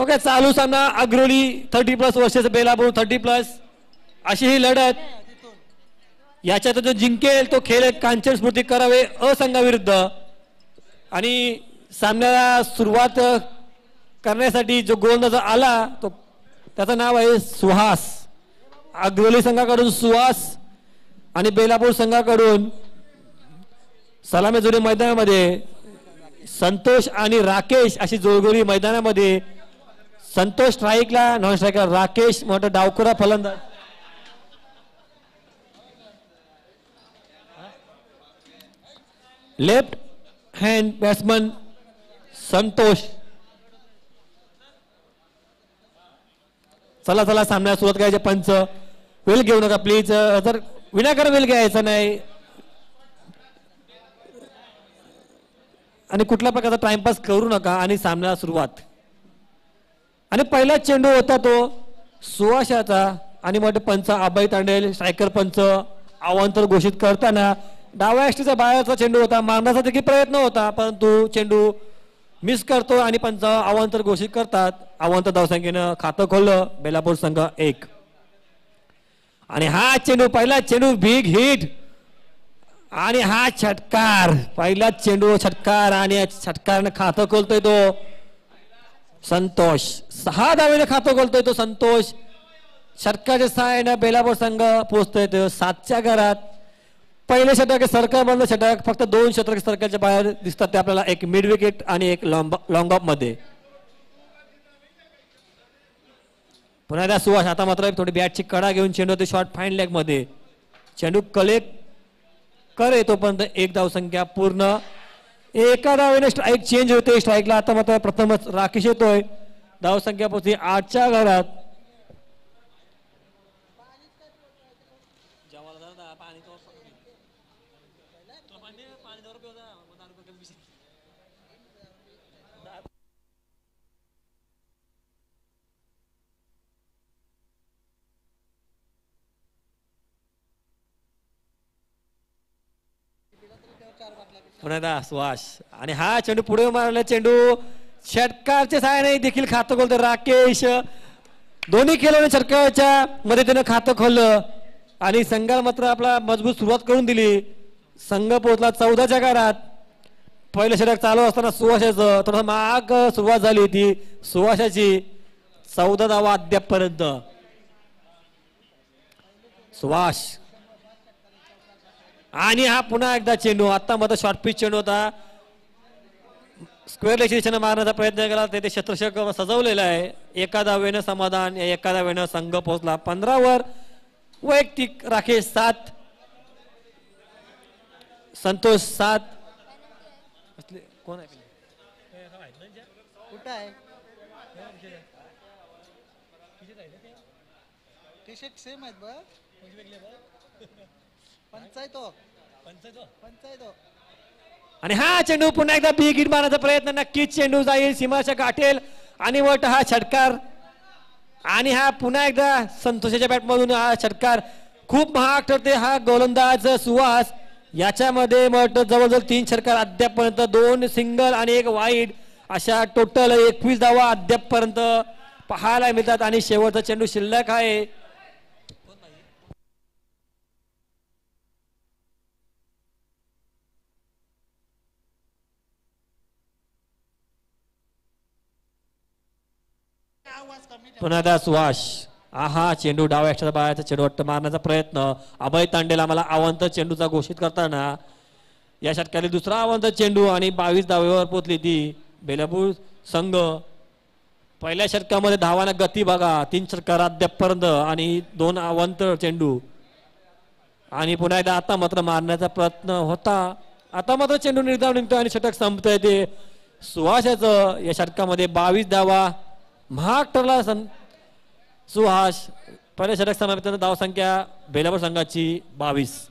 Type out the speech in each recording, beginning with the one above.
Okay चालू सामना Agroli thirty plus versus Belapur thirty plus अशी ही लढत याच्यात जो जिंकेल तो खेळ कांचन स्मृती करावे असंघाविरुद्ध आणि सामन्याला सुरुवात करण्यासाठी जो गोलंदाज आला तो त्याचं नाव आहे सुहास. अग्रोली संघाकडून सुहास आणि बेलापूर संघाकडून सलामी जोडी मैदानामध्ये संतोष आणि राकेश अशी जोडगोळी मैदानामध्ये संतोष स्ट्राईकला नॉन स्ट्राईकर राकेश मोठा डावकुरा फलंदाज. Left hand batsman Santosh. चला चला सामन्या सुरुवात करायचे पंच. वेल घेऊ नका प्लीज जर विनाकारण वेल घ्यायचा नाही. आणि कुठल्या प्रकारचा टाइमपास करू नका आणि सामन्याला सुरुवात. आणि पहिला चेंडू होता तो सुवाशाचा आणि मोठे पंच अभय तांडेल स्ट्रायकर पंच अवांतर घोषित करताना डाव्या एसटीचा बाहेरचा चेंडू होता मारण्याचा देखील प्रयत्न होता परंतु चेंडू मिस करतो आणि पंच अवांतर घोषित करतात. अवांतर धावसंख्येनं खातं खोललं बेलापूर संघ एक. आणि हा चेंडू पहिला चेंडू बिग हिट आणि हा छटकार पहिला चेंडू छटकार आणि छटकारनं खातं खोलतोय तो. संतोष. सहा धावेने खातो खोलतोय तो संतोष. षटकाच्या सहाय्याने बेलापूर संघ पोहोचतोय तो सातच्या घरात. पहिले षटक सरकार बंद षटक फक्त दोन षटक सरकारच्या बाहेर दिसतात ते आपल्याला एक मिड विकेट आणि एक लॉंग लॉंग ऑफमध्ये. पुन्हा एकदा सुहास आता मात्र थोडी बॅटची कडा घेऊन चेंडू ते शॉर्ट फाईन लेगमध्ये. चेंडू कलेक्ट करे तोपर्यंत एक धावसंख्या पूर्ण. एका धावेने स्ट्राईक चेंज होते स्ट्राईकला आता मात्र प्रथमच राकेश येतोय धावसंख्या पोहोचली आठच्या घरात. पुन्हा सुहास. आणि हा चेंडू पुढे मारला चेंडू. षटकारच्या सहाय्याने देखील खातं खोलतो राकेश. दोन्ही खेळाने षटकाराच्या मदतीनं खातं खोललं. आणि संघाला मात्र आपला मजबूत सुरुवात करून दिली. संघ पोहोचला चौदाच्या काळात पहिलं षटक चालू असताना सुवाशाचं थोडं माग सुरुवात झाली होती सुवाशाची चौदा धावा अद्यापपर्यंत सुवास आणि हा पुन्हा एकदा चेंडू आता मध्ये शॉर्ट पिच चेंडू होता. स्क्वेअर लेगची मारण्याचा प्रयत्न केला तेथे शत्रशक सजवलेला आहे. एका धावेनं समाधान या एका धावेनं संघ पोहोचला. पंधरावर वैयक्तिक राकेश सात संतोष सात. असले- कोण आहे? कुठं आहे? सेम आहेत बघ. पंचायतो. पंचायतो? आणि हा चेंडू पुन्हा एकदा बिग हिट मारण्याचा प्रयत्न नक्कीच चेंडू जाईल. सीमाच्या गाठेल आणि वट हा षटकार. आणि हा पुन्हा एकदा संतोषाच्या बॅटमधून हा षटकार. खूप महाग ठरते हा गोलंदाज सुहास. याच्यामध्ये मट जवळजवळ तीन षटकार अद्यापपर्यंत. दोन सिंगल आणि एक वाईड. अशा टोटल एकवीस धावा अद्यापपर्यंत पाहायला मिळतात. आणि शेवटचा चेंडू शिल्लक आहे. पुन्हा एकदा सुहास. आहा चेंडू डाव्या एक्स्ट्रा बाहेरचा चेंडू वाटतं मारण्याचा प्रयत्न. अभय तांडेला मला आवंत चेंडूचा घोषित करताना. या षटकाली दुसरा आवंत चेंडू आणि बावीस धावेवर पोचली ती बेलापूर संघ. पहिल्या षटकामध्ये धावाना गती बघा. तीन षटकार अद्यापर्यंत आणि दोन आवंत चेंडू. आणि पुन्हा एकदा आता मात्र मारण्याचा प्रयत्न होता. आता मात्र चेंडू निर्धाव निघतो आणि षटक संपतंय ते सुहासाचं. या षटकामध्ये बावीस धावा महाग ठरला सं सुहास पहिल्या षटक समाप्त धावसंख्या बेलापूर संघाची बावीस.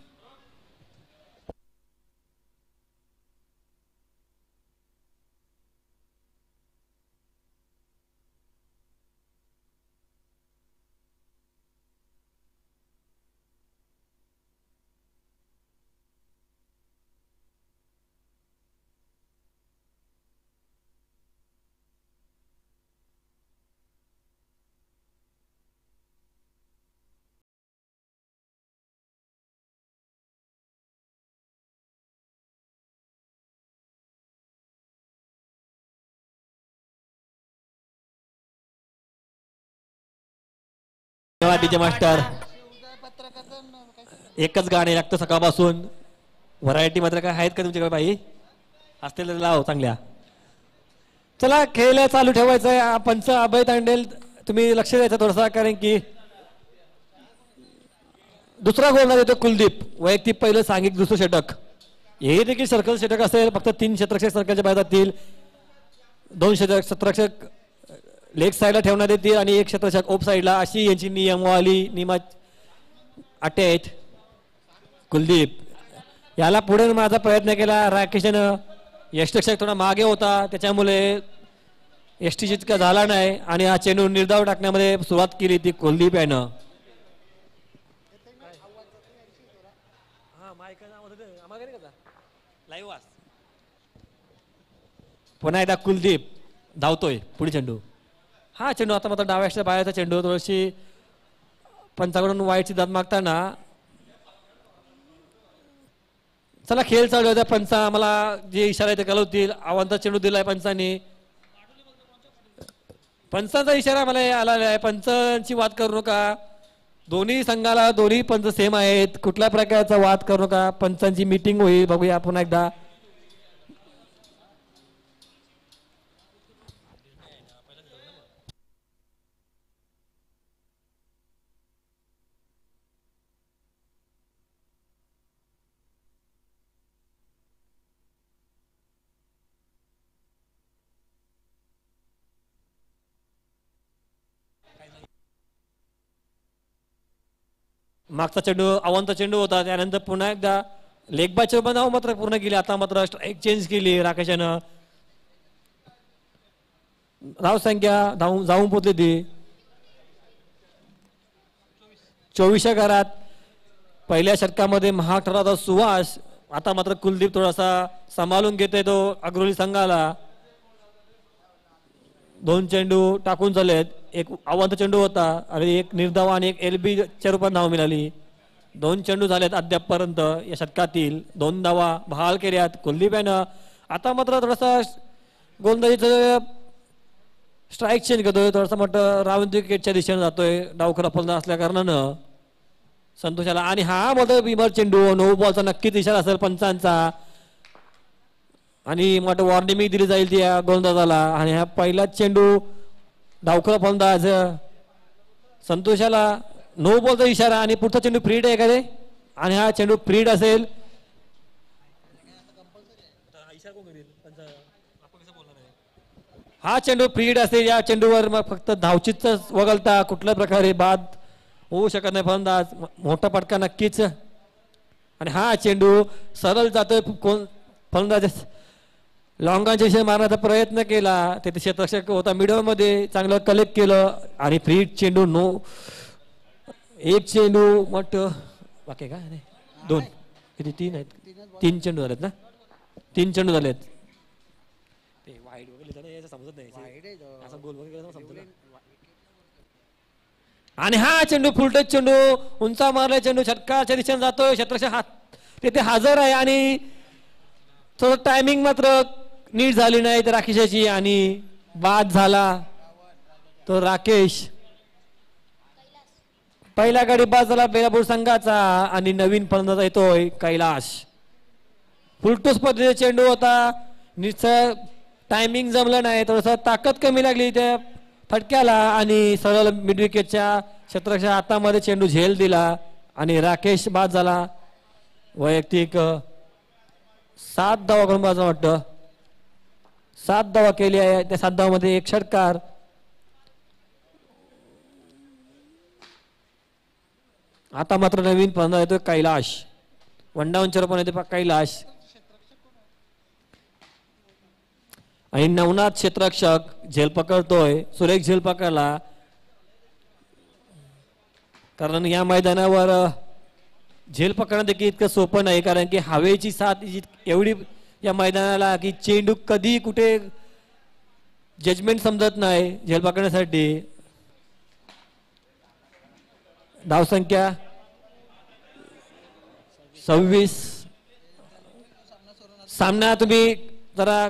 DJ master. एकच गाणे लागतं सकाळपासून. व्हरायटी मात्र काय आहेत का तुमच्याकडे बाई? असतील तर लाव चांगल्या. चला खेळ चालू ठेवायचं आहे पंच अभय तांडेल तुम्ही लक्ष द्यायचं थोडंसं कारण की दुसरा गोलंदाज येतो कुलदीप. वैयक्तिक पहिलं सांगिक दुसरं षटक. हे देखील सर्कल षटक असेल. फक्त तीन क्षेत्रक्षक सर्कलच्या बाहेर जातील. दोन क्षेत्र क्षेत्रक्षक लेग साईडला ठेवण्यात येतील आणि एक क्षेत्रक्षक ओप साईडला. अशी यांची नियमवाली नियमा अटे आहेत. कुलदीप याला पुढे माझा प्रयत्न केला. राकेशनं यष्टक्षक थोडा मागे होता. त्याच्यामुळे एस टी जितका झाला नाही आणि हा चेंडू निर्धाव टाकण्यामध्ये सुरुवात केली ती कुलदीप यानं. पुन्हा एकदा कुलदीप धावतोय पुढे चेंडू. हा चेंडू आता मात्र डाव्याच्या बाहेरचा चेंडू थोडीशी पंचाकडून वाईटची दाद मागताना. चला खेळ चालू होता पंचा मला जे इशारा आहे ते कळवतील. आव्हानचा चेंडू दिलाय पंचाने. पंचांचा इशारा मला आला आहे. पंचांची वाद करू नका. दोन्ही संघाला दोन्ही पंच सेम आहेत. कुठल्या प्रकारचा वाद करू नका. पंचांची मीटिंग होईल. बघूया पुन्हा एकदा. मागचा चेंडू अवंत चेंडू होता त्यानंतर पुन्हा एकदा लेग बनाव पण मात्र पूर्ण केली. आता मात्र स्ट्राईक चेंज केली राकेशानं. राव संख्या धावून जाऊन पोचली ती. चोवीसच्या घरात पहिल्या षटकामध्ये महाग ठरला सुवास. आता मात्र कुलदीप थोडासा सांभाळून घेतोय तो अग्रोली संघाला. दोन चेंडू टाकून झालेत एक अवंत चेंडू होता आणि एक निर्धाव आणि एक एल बी च्या रूपात धाव मिळाली. दोन चेंडू झालेत अद्यापपर्यंत या षटकातील. दोन धावा बहाल केल्यात कुलदीप यानं आता मात्र थोडासा गोलंदाजीचं स्ट्राईक चेंज करतोय थोडासा मोठं राऊंड विकेटच्या दिशेनं जातोय. डावखरा फलंदाज असल्या कारणानं. संतोषाला आणि हा मोठा बिमर चेंडू. नो बॉलचा नक्कीच इशारा असेल पंचांचा. आणि मोठं वॉर्निंग दिली जाईल त्या गोलंदाजाला. आणि हा पहिलाच चेंडू डावखरा फलंदाज संतोषाला नो बॉलचा इशारा आणि पुढचा चेंडू फ्रीड आहे का रे? आणि हा चेंडू फ्रीड असेल. हा चेंडू फ्रीड असेल या चेंडूवर मग फक्त धावचीच वगळता कुठल्या प्रकारे बाद होऊ शकत नाही फलंदाज. मोठा फटका नक्कीच. आणि हा चेंडू सरळ जातोय कोण फलंदाज लॉंगांच्या विषय मारण्याचा प्रयत्न केला. तिथे क्षेत्ररक्षक होता मिडलमध्ये चांगलं कलेक्ट केलं. आणि फ्री चेंडू नो एक चेंडू मट बाकी का नाही. दोन. किती? तीन आहेत. तीन चेंडू झालेत ना? तीन चेंडू झालेत. ते वाईट वगैरे समजत नाही. असं गोल वगैरे समजतं. आणि हा चेंडू फुलटच चेंडू उंचा मारला चेंडू षटकाच्या दिशेने जातोय. क्षेत्रक्षा हात तिथे हजर आहे आणि थोडं टायमिंग मात्र नीट झाली नाही तर राकेशाची आणि बाद झाला तो राकेश. पहिला गाडी बाद झाला बेलापूर संघाचा आणि नवीन फलंदाज येतोय कैलाश. फुलटूस पद्धतीचा चेंडू होता. निश्चय टायमिंग जमलं नाही थोडंसं ताकद कमी लागली त्या फटक्याला आणि सरळ मिड विकेटच्या क्षेत्राच्या हातामध्ये चेंडू झेल दिला आणि राकेश बाद झाला. वैयक्तिक सात धावा करून माझं वाटतं. सात धावा केली आहे. त्या सात धावामध्ये एक षटकार. आता मात्र नवीन फलंदाज येतोय कैलाश. वंडावनच्या रूपाने येते कैलाश. आणि नवनाथ क्षेत्रक्षक झेल पकडतोय. सुरेख झेल पकडला. कारण या मैदानावर झेल पकडणं देखील इतकं सोपं नाही कारण की हवेची साथ जी- एवढी या मैदानाला की चेंडू कधी कुठे जजमेंट समजत नाही झेल पकडण्यासाठी. धावसंख्या सव्वीस. सामना तुम्ही जरा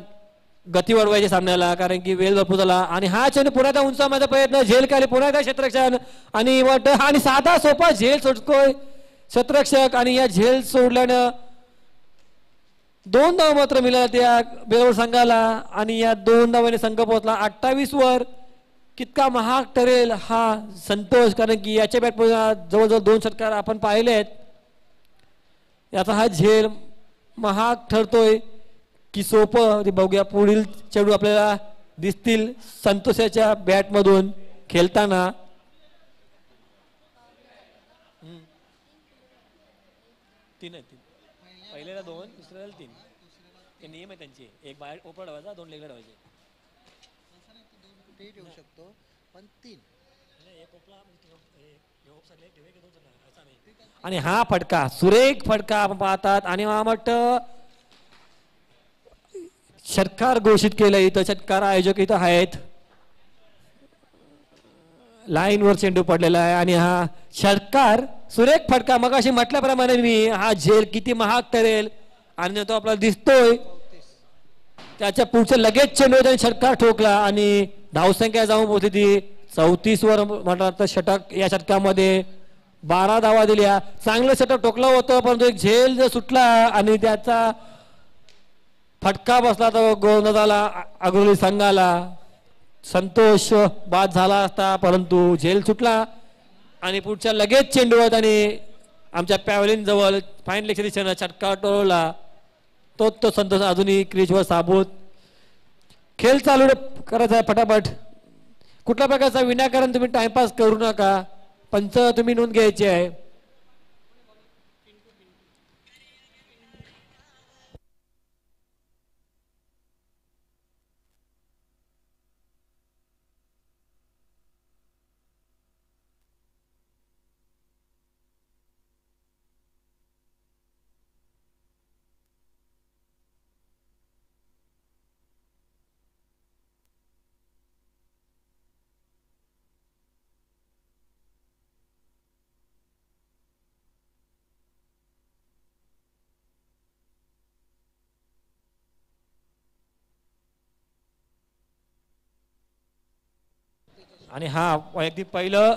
गती वाढवायची सामन्याला कारण की वेळ भरपूर झाला. आणि हा चेंडू पुन्हा एकदा उंचावण्याचा प्रयत्न झेल खाली पुन्हा एकदा क्षेत्ररक्षण. आणि वाट आणि साधा सोपा झेल सोडतोय क्षेत्ररक्षक. आणि या झेल सोडल्यानं दोन धाव मात्र मिळाला त्या बेरोड संघाला आणि या दोन धावाने संघ पोहोचला. अठ्ठावीस वर कितका महाग ठरेल हा संतोष कारण की याच्या बॅट जवळजवळ दोन षटकार आपण पाहिले आहेत याचा हा झेल महाग ठरतोय. की सोपं ते बघूया. पुढील चेडू आपल्याला दिसतील संतोषाच्या बॅटमधून खेळताना तीन आहेत तीन पहिल्याला दोन दुसऱ्याला तीन ते नियम आहे त्यांचे एक बाहेर ओपन ठेवायचा दोन लेगला ठेवायचे. ठेवू शकतो पण तीन. आणि हा फटका सुरेख फटका आपण पाहतात. आणि मला वाटतं षटकार घोषित केलं इथं. षटकार आयोजक इथं आहेत. लाईनवर चेंडू पडलेला आहे. आणि हा षटकार सुरेख फटका. मग अशी म्हटल्याप्रमाणे मी हा झेल किती महाग ठरेल. आणि तो आपल्याला दिसतोय. त्याच्या पुढचं लगेच चेंडू त्याने षटकार ठोकला. आणि धावसंख्या जाऊन पोहोचली ती चौतीस वर म्हटलं तर षटक या षटकामध्ये बारा धावा दिल्या. चांगलं षटक टोकलं होतं परंतु एक झेल जर सुटला आणि त्याचा फटका बसला तर गोलंदाजाला अग्रली संघाला संतोष बाद झाला असता परंतु झेल सुटला आणि पुढच्या लगेच चेंडूवर आणि आमच्या पॅवलिन जवळ फाईन लेखी षटका टोळवला तोच तो तो संतोष अजूनही क्रीजवर साबूत. खेळ चालू करायचा आहे फटाफट कुठल्या प्रकारचा विनाकारण तुम्ही टाइमपास करू नका. पंच तुम्ही नोंद घ्यायची आहे. आणि हा वैयक्तिक पहिलं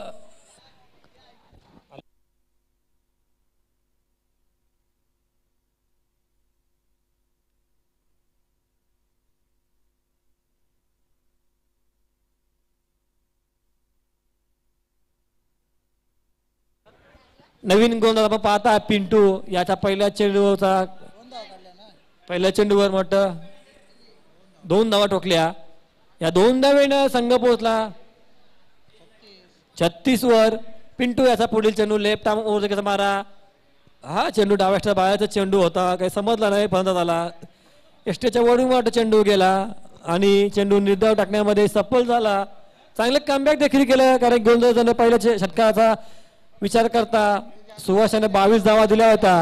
नवीन गोंधळ आपण पाहता पिंटू याच्या पहिल्या चेंडूचा पहिल्या चेंडूवर मोठं दोन धावा ठोकल्या. या दोन धावेनं संघ पोहोचला. छत्तीस वर पिंटू याचा पुढील चेंडू लेफ्ट आर्म ओव्हरचा मारा. हा चेंडू डाव्याच्या बायाचा चेंडू होता. काही समजला नाही फलंदाज आला. एसटीच्या वडून वाट चेंडू गेला आणि चेंडू निर्धाव टाकण्यामध्ये सफल झाला. चांगलं कमबॅक देखील केलं कारण गोंधळ पहिल्या षटकाचा विचार करता सुहासाने बावीस धावा दिल्या होत्या.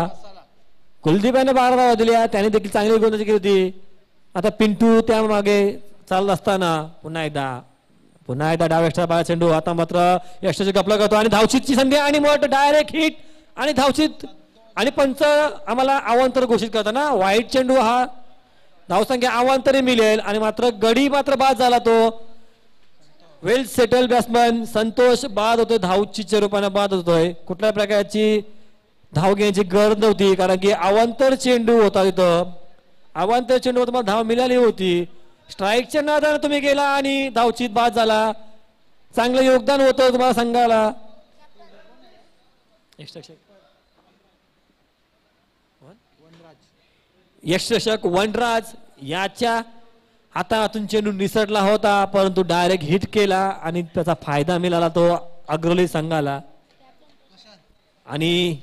कुलदीपाने बारा धावा दिल्या. त्याने देखील चांगली गोंधळ केली होती. आता पिंटू त्यामागे चालत असताना पुन्हा एकदा पुन्हा एकदा एक्स्ट्रा बाळा चेंडू आता मात्र यशाची गपला करतो आणि धावशीतची संधी आणि मग डायरेक्ट हिट आणि धावशीत आणि पंच आम्हाला आवांतर घोषित करताना वाईट चेंडू हा धावसंख्या अवांतरी मिळेल आणि मात्र गडी मात्र बाद झाला तो. वेल सेटल बॅट्समन संतोष बाद होतोय धावचीच्या रूपाने बाद होतोय. कुठल्या प्रकारची धाव घेण्याची गरज नव्हती कारण की अवांतर चेंडू होता तिथं. अवांतर चेंडू तुम्हाला धाव मिळाली होती. स्ट्राईकच्या नादानं तुम्ही गेला आणि धावचीत बाद झाला. चांगलं योगदान होतं तुम्हाला संघाला. यशचषक वनराज याच्या हातातून चेंडू निसटला होता परंतु डायरेक्ट हिट केला आणि त्याचा फायदा मिळाला तो अग्रली संघाला. आणि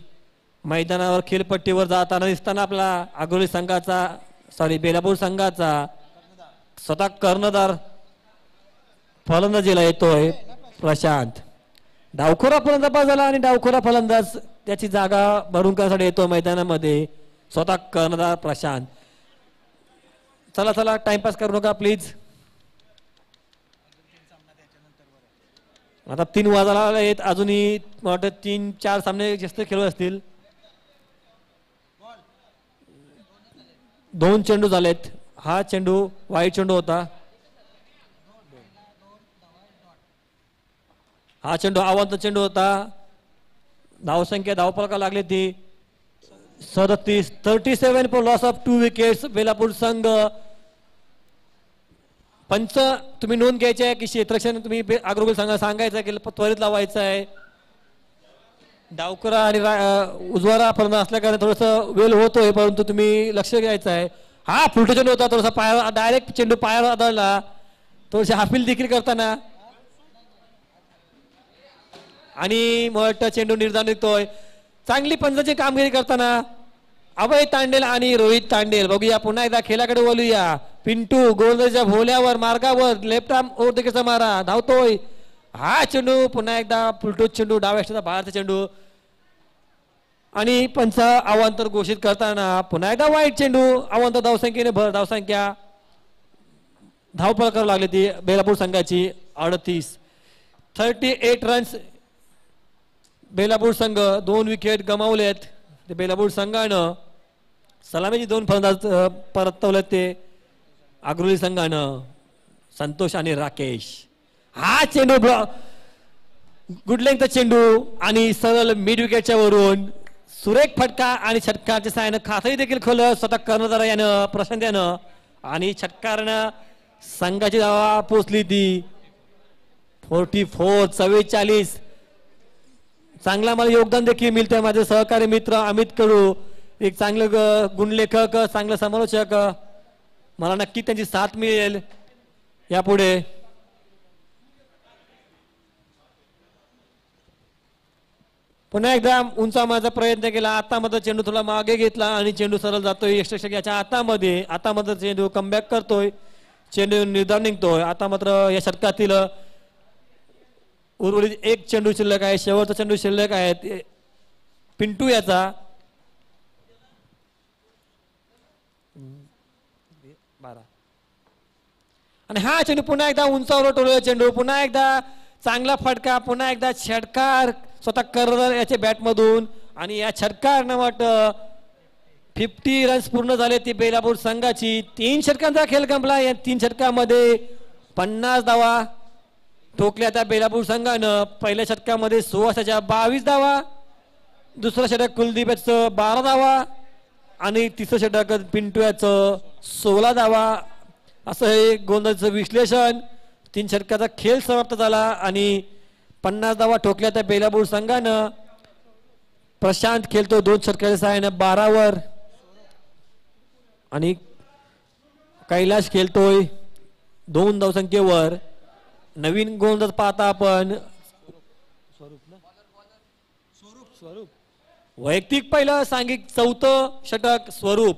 मैदानावर खेळपट्टीवर जाताना दिसताना आपला अग्रली संघाचा सॉरी बेलापूर संघाचा स्वतः कर्णधार फलंदाजीला येतोय प्रशांत. डावखोरा फलंदाज झाला आणि डावखोरा फलंदाज त्याची जागा भरून करण्यासाठी येतो मैदानामध्ये. स्वतः कर्णधार प्रशांत. चला चला टाइमपास करू नका प्लीज आता तीन वाजायला आहेत अजूनही वाटतं तीन चार सामने जास्त खेळू असतील. दोन चेंडू झालेत. हा चेंडू वाईट चेंडू होता. हा चेंडू आव्हांत चेंडू होता. धावसंख्या धावपळका लागली ती. सदतीस thirty seven for loss of two wickets Belapur संघ. पंच तुम्ही नोंद घ्यायची आहे की क्षेत्रक्षण तुम्ही बे- अग्रगोल सांगा सांगायचं आहे की त्वरित लावायचं आहे? डावकरा आणि रा- उजवारा फलंदाज असल्या कारण थोडंसं वेल होतोय परंतु तुम्ही लक्ष घ्यायचं आहे. हा फुलटो चेंडू होता थोडासा पायावर डायरेक्ट चेंडू पायावर आदळला. थोडीशी हाफील देखील करताना. आणि मोठा चेंडू निर्धार निघतोय चांगली पंचाची कामगिरी करताना अभय तांडेल आणि रोहित तांडेल. बघूया पुन्हा एकदा खेळाकडे बोलूया पिंटू गोलंदाजीच्या भोल्यावर मार्गावर लेफ्ट आर्म ओव्हरटेकचा मारा धावतोय. हा चेंडू पुन्हा एकदा फुलटूच चेंडू डाव्या अष्टाचा बाहेरचा चेंडू. आणि पंच अवांतर घोषित करताना पुन्हा एकदा वाईट चेंडू अवांतर धावसंख्येने भर धावसंख्या धावपळ करावं लागली ती बेलापूर संघाची अडतीस. थर्टी एट रन्स बेलापूर संघ दोन विकेट गमावलेत. ते बेलापूर संघानं सलामीची दोन फलंदाज परतवलेत ते आग्रोली संघानं संतोष आणि राकेश. हा चेंडू ब्लॉ गुडलेंगचा चेंडू आणि सरळ मिड विकेटच्या वरून सुरेख फटका आणि षटकाराच्या साहाय्यानं खातही देखील खोलं स्वतः कर्णधार यानं प्रशांत यानं. आणि षटकारनं संघाची धावा पोचली ती. फोर्टी फोर चव्वेचाळीस. चांगला मला योगदान देखील मिळतंय माझे सहकारी मित्र अमित कडू. एक चांगलं ग- गुणलेखक चांगलं समालोचक. मला नक्की त्यांची साथ मिळेल. यापुढे पुन्हा एकदा उंचा माझा प्रयत्न केला. आता मात्र चेंडू थोडा मागे घेतला आणि चेंडू सरळ जातोय. यष्टक्षक याच्या आतामध्ये आता मात्र चेंडू कमबॅक करतोय. चेंडू निर्धार निघतोय. आता मात्र या षटकातील उर्वरित एक चेंडू शिल्लक आहे. शेवटचा चेंडू शिल्लक आहे. ते पिंटू याचा. बारा. आणि हा चेंडू पुन्हा एकदा उंचावर टोळ चेंडू. पुन्हा एकदा चांगला फटका. पुन्हा एकदा षटकार स्वतः करदार याच्या बॅटमधून. आणि या छटकारनं वाटतं फिफ्टी रन्स पूर्ण झाले ती बेलापूर संघाची. तीन षटकांचा खेळ गंपला या तीन षटकामध्ये पन्नास धावा ठोकल्या त्या बेलापूर संघानं. पहिल्या षटकामध्ये सुहासाच्या बावीस धावा. दुसरं षटक कुलदीप याचं बारा धावा. आणि तिसरं षटक पिंटू याचं सोळा धावा. असं हे गोंधळचं विश्लेषण. तीन षटकाचा खेळ समाप्त झाला आणि पन्नास धावा ठोकल्या त्या बेलापूर संघानं. प्रशांत खेळतो दोन षटकाच्या सहाय्यानं बारावर. आणि कैलाश खेळतोय दोन धावसंख्येवर नवीन गोलंदाज पाहता आपण. वैयक्तिक पहिलं सांघिक चौथं षटक स्वरूप.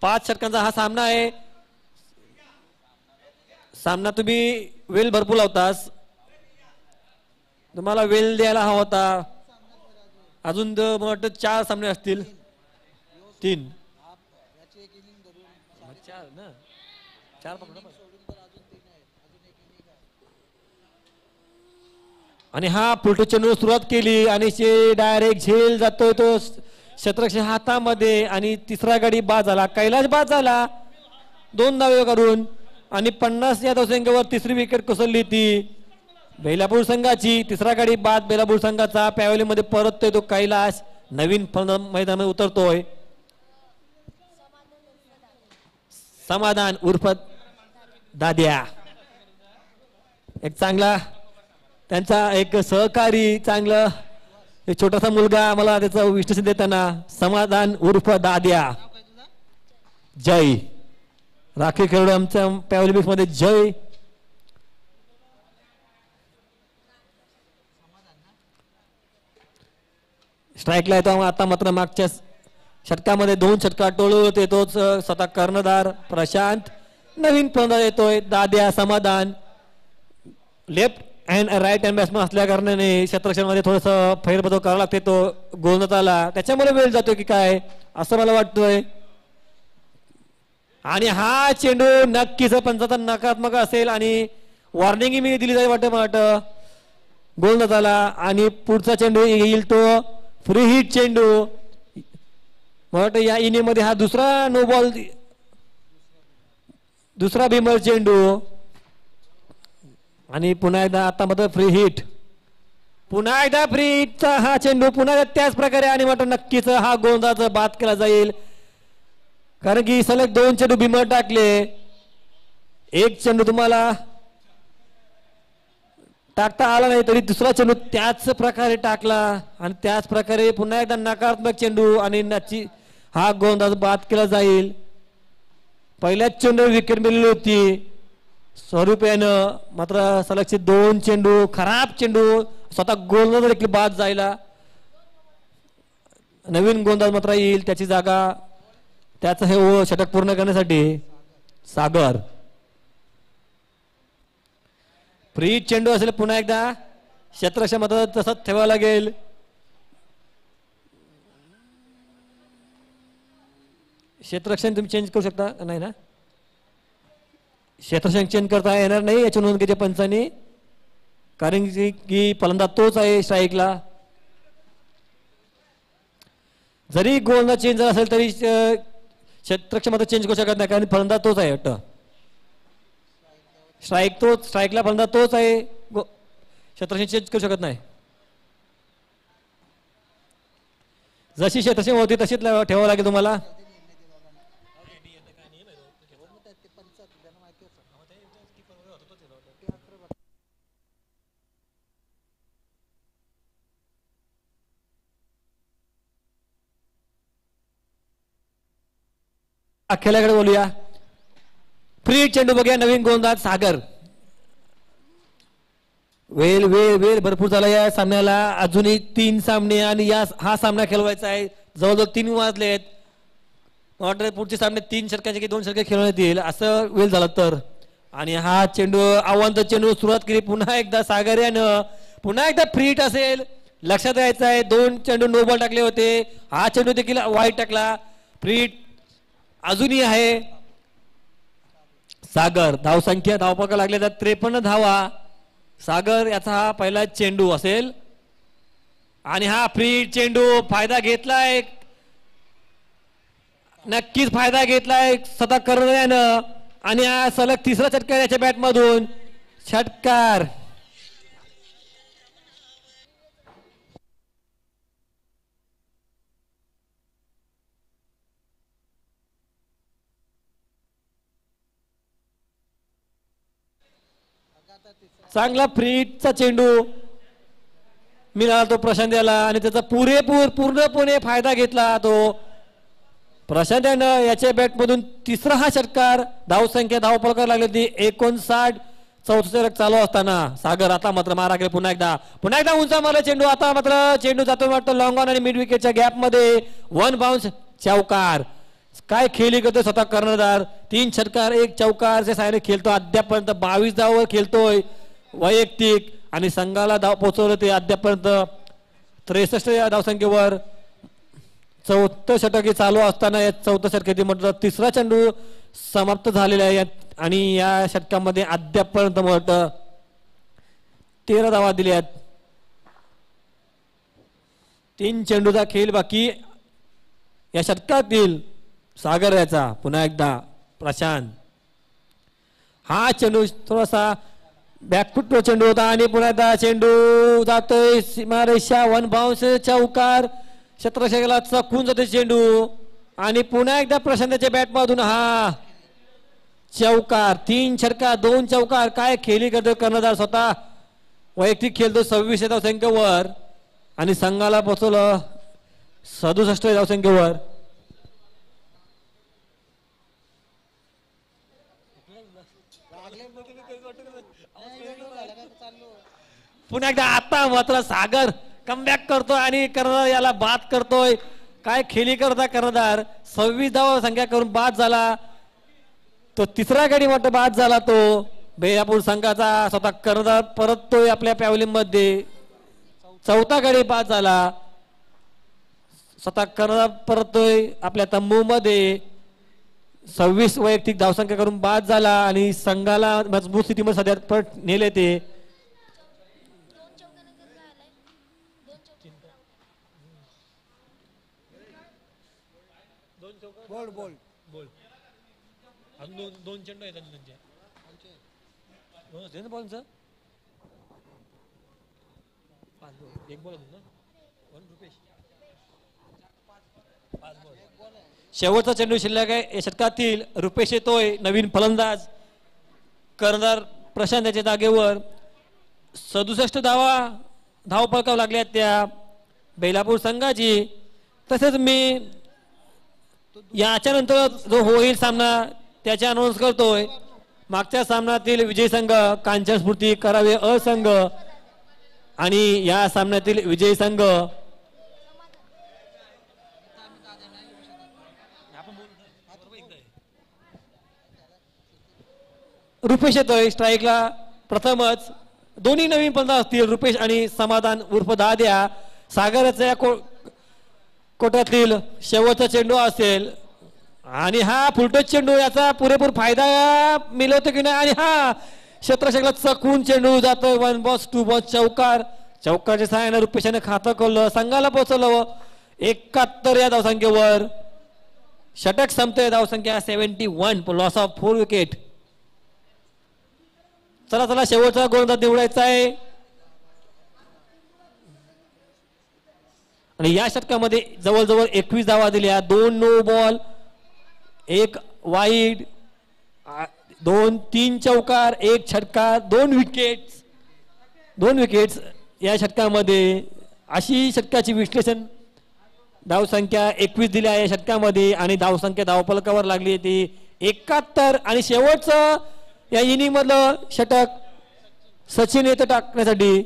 पाच षटकांचा हा सामना आहे. सामना तुम्ही वेल भरपूर लावतास. तुम्हाला वेल द्यायला हवा होता. अजून तर मला वाटतं चार सामने असतील. तीन. चार ना चार आणि हा पुलटो चेंडू सुरुवात केली आणि शे डायरेक्ट झेल जातोय तो शत्रक्ष हातामध्ये आणि तिसरा गाडी बाद झाला. कैलाश बाद झाला. दोन दावे करून आणि पन्नास या धावसंख्येवर तिसरी विकेट कोसळली ती. बेलापूर संघाची तिसरा गाडी बाद बेलापूर संघाचा पॅवेलीमध्ये परततोय तो कैलाश नवीन फलंदाज मैदानामध्ये उतरतोय. समाधान उर्फ दाद्या. एक चांगला त्यांचा एक सहकारी चांगलं एक छोटासा मुलगा मला त्याचं विश्लेषण देताना समाधान उर्फ दाद्या. जय. राखी खेळाडू आमच्या पॅवलिमिक्समध्ये जय. स्ट्राईकला येतो. आता मात्र मागच्या षटकामध्ये दोन षटका टोळू येतोच स्वतः कर्णधार प्रशांत. नवीन पंधरा येतोय. दाद्या Samadhan. Left and right hand batsman असल्या कारणाने क्षेत्रक्षणामध्ये थोडंसं फेरबदल करावा लागते तो गोलंदाजाला. त्याच्यामुळे वेळ जातो की काय? असं मला वाटतोय. आणि हा चेंडू नक्कीच पंचाचा नकारात्मक असेल आणि वॉर्निंग मी दिली जाईल वाटतं मला वाटतं. गोलंदाजाला आणि पुढचा चेंडू येईल तो फ्री हिट चेंडू. मला वाटतं या इनिंगमध्ये हा दुसरा नो बॉल दुसरा भीमर चेंडू. आणि पुन्हा एकदा आता मात्र फ्री हिट पुन्हा एकदा फ्री हिटचा हा चेंडू पुन्हा त्याच प्रकारे आणि मात्र नक्कीच हा गोंधाचा बाद केला जाईल. कारण की सलग दोन चेंडू भीमर टाकले. एक चेंडू तुम्हाला टाकता आला नाही तरी दुसरा चेंडू त्याच प्रकारे टाकला आणि त्याच प्रकारे पुन्हा एकदा नकारात्मक चेंडू आणि नची हा गोंधाज बाद केला जाईल. पहिल्याच चेंडू विकेट मिळली होती. स्वरूप यानं मात्र सलगचे दोन चेंडू खराब चेंडू स्वतः गोलंदाज देखील बाद जायला. नवीन गोंदाज मात्र येईल त्याची जागा. त्याचं हे षटक पूर्ण करण्यासाठी सागर. फ्री चेंडू असेल पुन्हा एकदा. क्षेत्ररक्षण मात्र तसंच ठेवावं लागेल. क्षेत्रक्षण तुम्ही चेंज करू शकता. नाही ना? क्षेत्रक्षण चेंज करता येणार नाही याच्या नोंद घ्यायच्या पंचांनी. कारण की की फलंदाज तोच आहे स्ट्राईकला जरी गोलंदाज चेंज झाला असेल तरी अं, मात्र चेंज करू शकत नाही कारण फलंदाज तोच आहे वाटतं. स्ट्राईक तोच स्ट्राईकला फलंदा तोच आहे. गो क्षेत्ररक्षण चेंज करू शकत नाही. जशी क्षेत्ररक्षण होती तशीच ठेवावं लागेल तुम्हाला. ते बोलूया. फ्री चेंडू बघूया नवीन गोंदाज सागर. वेल वेल वेल भरपूर झाला या सामन्याला. अजूनही तीन सामने आणि या हा सामना खेळवायचा आहे. जवळजवळ तीन वाजले आहेत. वाटत पुढचे सामने तीन षटकांचे की दोन षटके खेळवण्यात येईल. असं वेल झाला तर. आणि हा चेंडू आव्हांत चेंडू सुरुवात केली. पुन्हा एकदा सागर यानं पुन्हा एकदा फ्रीट असेल. लक्षात यायचं आहे दोन चेंडू नो बॉल टाकले होते. हा चेंडू देखील वाईट टाकला. फ्रीट अजूनही आहे. सागर धावसंख्या धावपका लागल्या तर त्रेपन्न धावा. सागर याचा हा पहिला चेंडू असेल. आणि हा फ्री चेंडू फायदा घेतलाय. नक्कीच फायदा घेतलाय सदा करण्यानं. आणि हा सलग तिसरा षटकार याच्या बॅटमधून षटकार. चांगला फ्रीटचा चेंडू. मिळाला तो प्रशांत याला आणि त्याचा पुरेपूर पूर्णपणे फायदा घेतला तो. प्रशांत यानं याच्या बॅटमधून तिसरा हा षटकार धावसंख्या धावपळकर लागली होती. एकोणसाठ चौथा षटक चालू असताना. सागर आता मात्र मारा पुन्हा एकदा. पुन्हा एकदा उंचा मारला चेंडू. आता मात्र चेंडू जातो वाटतो लॉंग ऑन आणि मिड विकेटच्या गॅपमध्ये वन बाउन्स चौकार. काय खेळी करतोय स्वतः कर्णधार. तीन षटकार एक चौकार. जे सायने खेळतो अद्यापर्यंत बावीस धावावर खेळतोय. वैयक्तिक आणि संघाला धाव पोचवलं ते अद्यापर्यंत त्रेसष्ट या धावसंख्येवर चौथं षटक चालू असताना या चौथं षटकातील म्हटलं तिसरा चेंडू समाप्त झालेला आहे. आणि या षटकामध्ये अद्यापर्यंत म्हटलं तेरा धावा दिल्या आहेत. तीन चेंडूचा खेळ बाकी. या षटकातील सागर याचा पुन्हा एकदा प्रशांत. हा चेंडू थोडासा बॅकफुट चेंडू होता आणि पुन्हा एकदा चेंडू जातोय सीमारेषा वन बाउन्स चौकार क्षेत्रशेला चकून जातोय चेंडू आणि पुन्हा एकदा प्रशांतच्या बॅटमधून हा चौकार तीन षटकार दोन चौकार काय खेळी करतो कर्णधार स्वतः वैयक्तिक खेळतो सव्वीस धावसंख्येवर आणि संघाला पोचवलं सदुसष्ट धावसंख्येवर पुन्हा एकदा आता मात्र सागर कमबॅक करतोय आणि कर्णधार याला बाद करतोय. काय खेळी करता कर्णधार? सव्वीस धाव संख्या करून बाद झाला. तो तिसरा गडी वाटतं बाद झाला तो. बेजापूर संघाचा स्वतः कर्णधार परततोय आपल्या पॅवलिंग चौथा गडी बाद झाला. स्वतः कर्णधार परततोय आपल्या तंबूमध्ये. सव्वीस वैयक्तिक धावसंख्या करून बाद झाला आणि संघाला मजबूत स्थितीमध्ये सध्या पट नेले ते. बोल बोल अजून दोन दोन चेंडू आहेत अजून त्यांचे. हो, दे ना ball चं. पाच ball. एक बॉल अजून ना? वन रुपेश पाच. शेवटचा चेंडू शिल्लक आहे. या षटकातील रुपेश येतोय नवीन फलंदाज. कर्णधार प्रशांत याच्या जागेवर. सदुसष्ट धावा धाव पळकाव लागल्या त्या. बेलापूर संघाची. तसेच मी याच्यानंतर जो होईल सामना त्याचे अनाऊन्स करतोय. मागच्या सामन्यातील विजय संघ कांचन स्मृती करावे असंघ आणि या सामन्यातील विजय संघ. रुपेश येतोय स्ट्राईकला प्रथमच. दोन्ही नवीन पंधरा असतील रुपेश आणि समाधान उर्फ दाद्या. सागराच्या कोटातील शेवटचा चेंडू असेल. आणि हा फुलटोच चेंडू याचा पुरेपूर फायदा मिळवतो की नाही? आणि हा क्षेत्रशकला चकून चेंडू जातोय. वन बॉस टू बॉस चौकार. चौकारच्या सहाय्याने रुपेशाने खातं खोललं. संघाला पोहोचवलं. एकाहत्तर या धावसंख्येवर. षटक संपतोय धावसंख्या. Seventy one loss of four wicket चला चला शेवटचा गोलंदाज निवडायचा आहे. आणि या षटकामध्ये जवळजवळ एकवीस धावा दिल्या. दोन नो बॉल एक वाईड दोन तीन चौकार एक षटकार दोन विकेट्स दोन विकेट्स या षटकामध्ये. अशी षटकाची विश्लेषण धावसंख्या एकवीस दिल्या या षटकामध्ये आणि धावसंख्या धावपलकावर लागली ती एकाहत्तर. आणि शेवटचं या इनिंगमधलं षटक सचिन येतं टाकण्यासाठी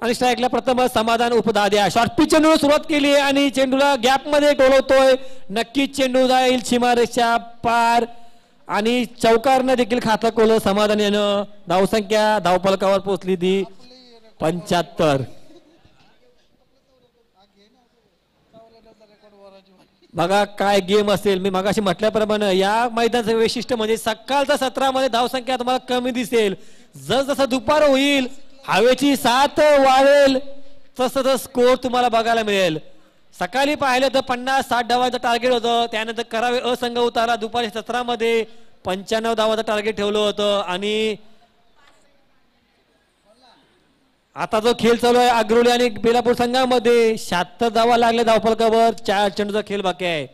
आणि स्ट्राईकला प्रथम समाधान उपदाद्या. शॉर्ट पिच चेंडूला सुरुवात केली आणि चेंडूला गॅपमध्ये टोलवतोय नक्कीच चेंडू जाईल सीमारेषा पार. आणि चौकारनं देखील खातं कोलं समाधान येणं. धावसंख्या धावफलकावर पोहोचली ती पंच्याहत्तर. बघा काय गेम असेल. मी मगाशी म्हटल्याप्रमाणे या मैदानाचं वैशिष्ट्य म्हणजे सकाळच्या सत्रामध्ये धावसंख्या तुम्हाला कमी दिसेल. जस जसं दुपार होईल हवेची साथ वाढेल तसं तसं स्कोर तुम्हाला बघायला मिळेल. सकाळी पाहिलं तर पन्नास साठ धावाचं टार्गेट होतं. त्यानंतर करावे असंघ उतारा. दुपारी सत्रामध्ये पंच्याण्णव धावाचं टार्गेट ठेवलं होतं. आणि आता जो खेळ चालू आहे अग्रोली आणि बेलापूर संघामध्ये शहात्तर धावा लागल्या धावफलकावर चार चेंडूचा खेळ बाकी आहे.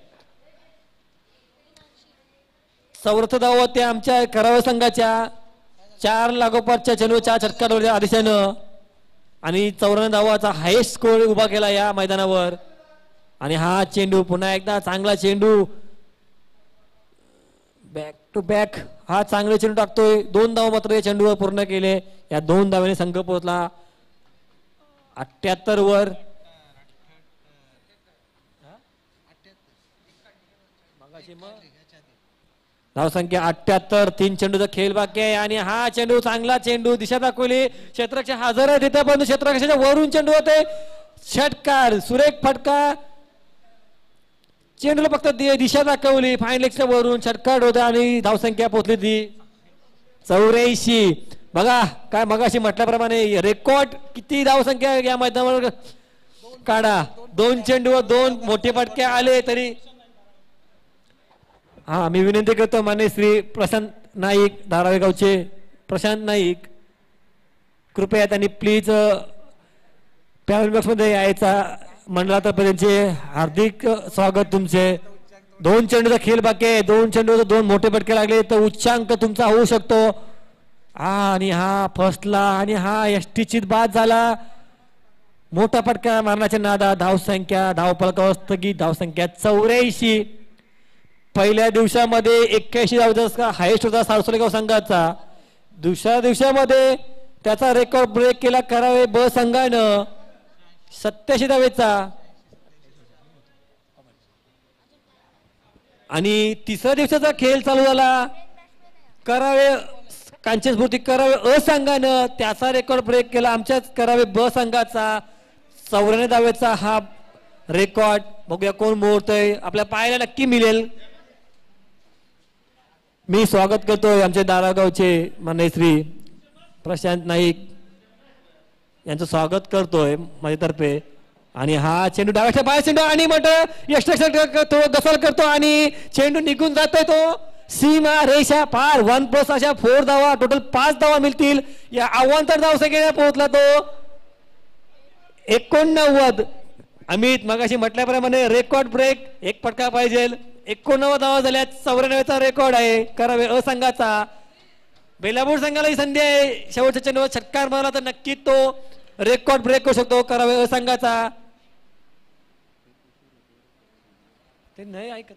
चौरथ धाव त्या आमच्या करावे संघाच्या. चार लागोपाठच्या चेंडू चार छटका आदेशानं आणि चौऱ्याण्णव धावाचा हायेस्ट स्कोर उभा केला या मैदानावर. आणि हा चेंडू पुन्हा एकदा चांगला चेंडू. बॅक टू बॅक हा चांगले चेंडू टाकतोय. दोन धाव मात्र या चेंडूवर पूर्ण केले. या दोन धावाने संघ पोहोचला. अठ्याहत्तर वर धावसंख्या अठ्याहत्तर तीन चेंडूचा खेळ बाकी आहे आणि हा चेंडू चांगला चेंडू दिशा दाखवली. क्षेत्राच्या हजर आहे तिथे पण क्षेत्राच्या वरून चेंडू होते. षटकार सुरेख फटका. चेंडूला फक्त दि- दिशा दाखवली. फाईन लेगच्या वरून षटकार होता आणि धावसंख्या पोहोचली ती. चौऱ्याऐंशी. बघा काय मगाशी म्हटल्याप्रमाणे रेकॉर्ड किती धावसंख्या या मैदानावर काढा. दोन चेंडूवर दोन मोठे फटके आले तरी हा मी विनंती करतो माने श्री प्रशांत नाईक धारावे गावचे प्रशांत नाईक कृपया त्यांनी प्लीजमध्ये यायचा मंडळातर्फे हार्दिक स्वागत तुमचे. दोन चेंडूचा खेळ बाकी आहे. दोन चेंडूचे दोन मोठे फटके लागले तर उच्चांक तुमचा होऊ शकतो. हा आणि हा फर्स्टला आणि हा यष्टीचित बाद झाला. मोठा फटका मारण्याच्या नादा धावसंख्या धावफलकावर स्थगित धावसंख्या चौऱ्याऐंशी. पहिल्या दिवसामध्ये एक्क्याऐंशी धावचा हायेस्ट होता सारसोलेगाव संघाचा. दुसऱ्या दिवसामध्ये त्याचा रेकॉर्ड ब्रेक केला करावे ब संघानं. सत्याऐंशी धावेचा. आणि तिसऱ्या दिवसाचा खेळ चालू झाला. करावे कांचन करावे अ संघानं. त्याचा रेकॉर्ड ब्रेक केला आमच्याच करावे ब संघाचा. चौऱ्याण्णव धावेचा हा रेकॉर्ड बघूया कोण मोडतोय. आपल्या पाहायला नक्की मिळेल. मी स्वागत करतोय आमचे दारागावचे मान्य श्री प्रशांत नाईक. यांचं स्वागत करतोय माझ्यातर्फे. आणि हा चेंडू डाव्याच्या पाय चेंडू आणि मग यष्ट तो गसल करतो आणि चेंडू निघून जातोय तो. सीमा रेषा पार वन प्लस अशा फोर धावा टोटल पाच धावा मिळतील. या अवांतर धाव सगळ्या पोहोचला तो. एकोणनव्वद. अमित मगाशी म्हटल्याप्रमाणे रेकॉर्ड ब्रेक एक फटका पाहिजे. एकोणनव्वद धावा झाल्या चौऱ्याण्णवचा रेकॉर्ड आहे. करावे असंघाचा बेलापूर संघाला ही संधी आहे. शेवटच्या चेंडूवर षटकार मारला तर नक्की तो रेकॉर्ड ब्रेक करू शकतो. करावे असंघाचा ते नाही ऐकत.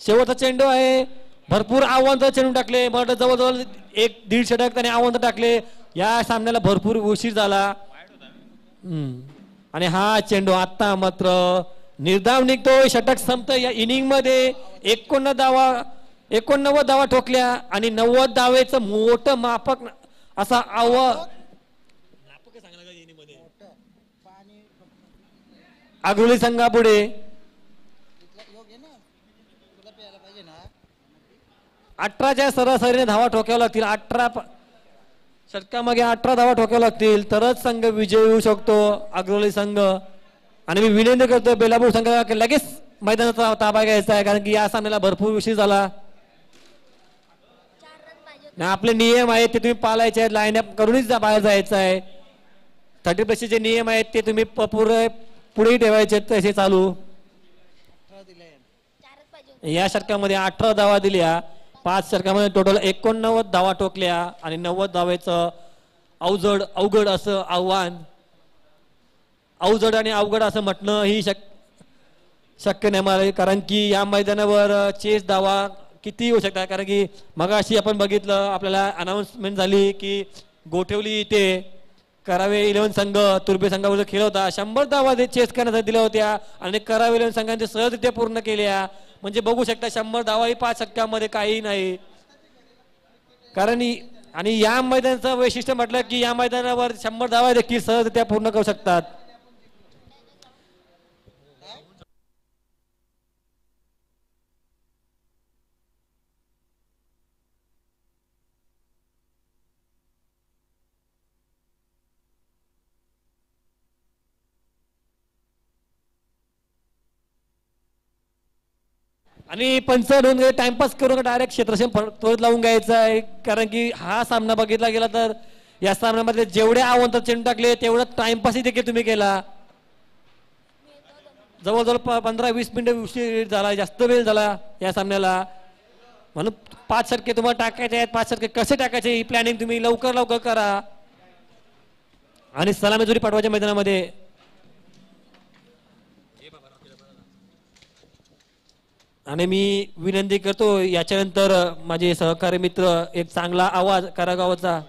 शेवटचा चेंडू आहे. भरपूर आव्हान चेंडू टाकले. मला जवळजवळ एक दीड षटक त्याने आव्हान टाकले. या सामन्याला भरपूर उशीर झाला. आणि हा चेंडू आता मात्र निर्धाव निघतोय षटक संपत. या इनिंगमध्ये एकोणनव्वद धावा एकोणनव्वद धावा ठोकल्या आणि नव्वद धावेचं मोठं मापक असा आव पाणी संघापुढे अठराच्या सरासरीने धावा ठोकाव्या लागतील. अठरा षटकामागे अठरा धावा ठोकाव्या लागतील. तरच संघ विजय होऊ शकतो अग्रवली संघ. आणि मी विनंती करतो बेलापूर संघाला की लगेच मैदानाचा ताबा घ्यायचा आहे. कारण की या सामन्याला भरपूर उशीर झाला. आपले नियम आहेत ते तुम्ही पाळायचे आहेत. लाईन अप करूनच जा- बाहेर जायचं आहे. थर्टी प्लसचे जे नियम आहेत ते तुम्ही प- पुढेही ठेवायचे आहेत. तसे चालू. या षटकामध्ये अठरा धावा दिल्या. पाच षटकामध्ये टोटल एकोणनव्वद धावा टोकल्या आणि नव्वद धावेचं अवजड अवघड असं आव्हान अवजड आणि अवघड असं म्हटणं ही शक शक्य नाही मला. कारण की या मैदानावर चेस धावा किती येऊ शकतात? कारण की मगाशी आपण बघितलं आपल्याला अनाऊन्समेंट झाली की गोठवली इथे करावे इलेव्हन संघ तुर्बे संघावर खेळ होता. शंभर धावा ते चेस करण्यासाठी दिल्या होत्या आणि करावे इलेव्हन संघाने सहजरित्या पूर्ण केल्या. म्हणजे बघू शकता शंभर धावाही पाच शतकामध्ये काही नाही. कारण आणि या मैदानाचं वैशिष्ट्य म्हटलं की या मैदानावर शंभर धावा देखील सहजरित्या पूर्ण करू शकतात. आणि पंच दोन टाइमपास करून डायरेक्ट क्षेत्रक्षण त्वरित लावून घ्यायचा आहे. कारण की हा सामना बघितला गेला तर या सामन्यामध्ये जेवढे आव्हान चेंडू टाकले तेवढा टाइमपासही देखील तुम्ही केला. जवळजवळ प- पंधरा वीस मिनिटं उशीर झाला जास्त वेळ झाला या सामन्याला. म्हणून पाच षटके तुम्हाला टाकायचे आहेत पाच षटके कसे टाकायचे ही प्लॅनिंग तुम्ही लवकर लवकर करा. आणि सलामी जोडी पाठवायच्या मैदानामध्ये आणि मी विनंती करतो याच्यानंतर माझे सहकारी मित्र एक चांगला आवाज करागावाचा.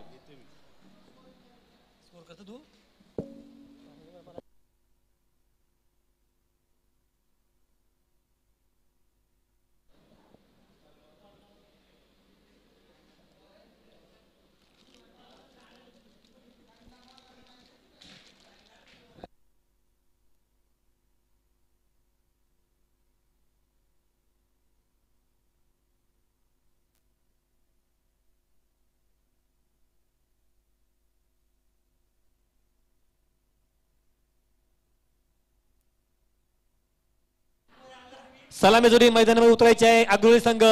सलामी जोडी मैदानामध्ये उतरायचे आहे. अग्रणी संघ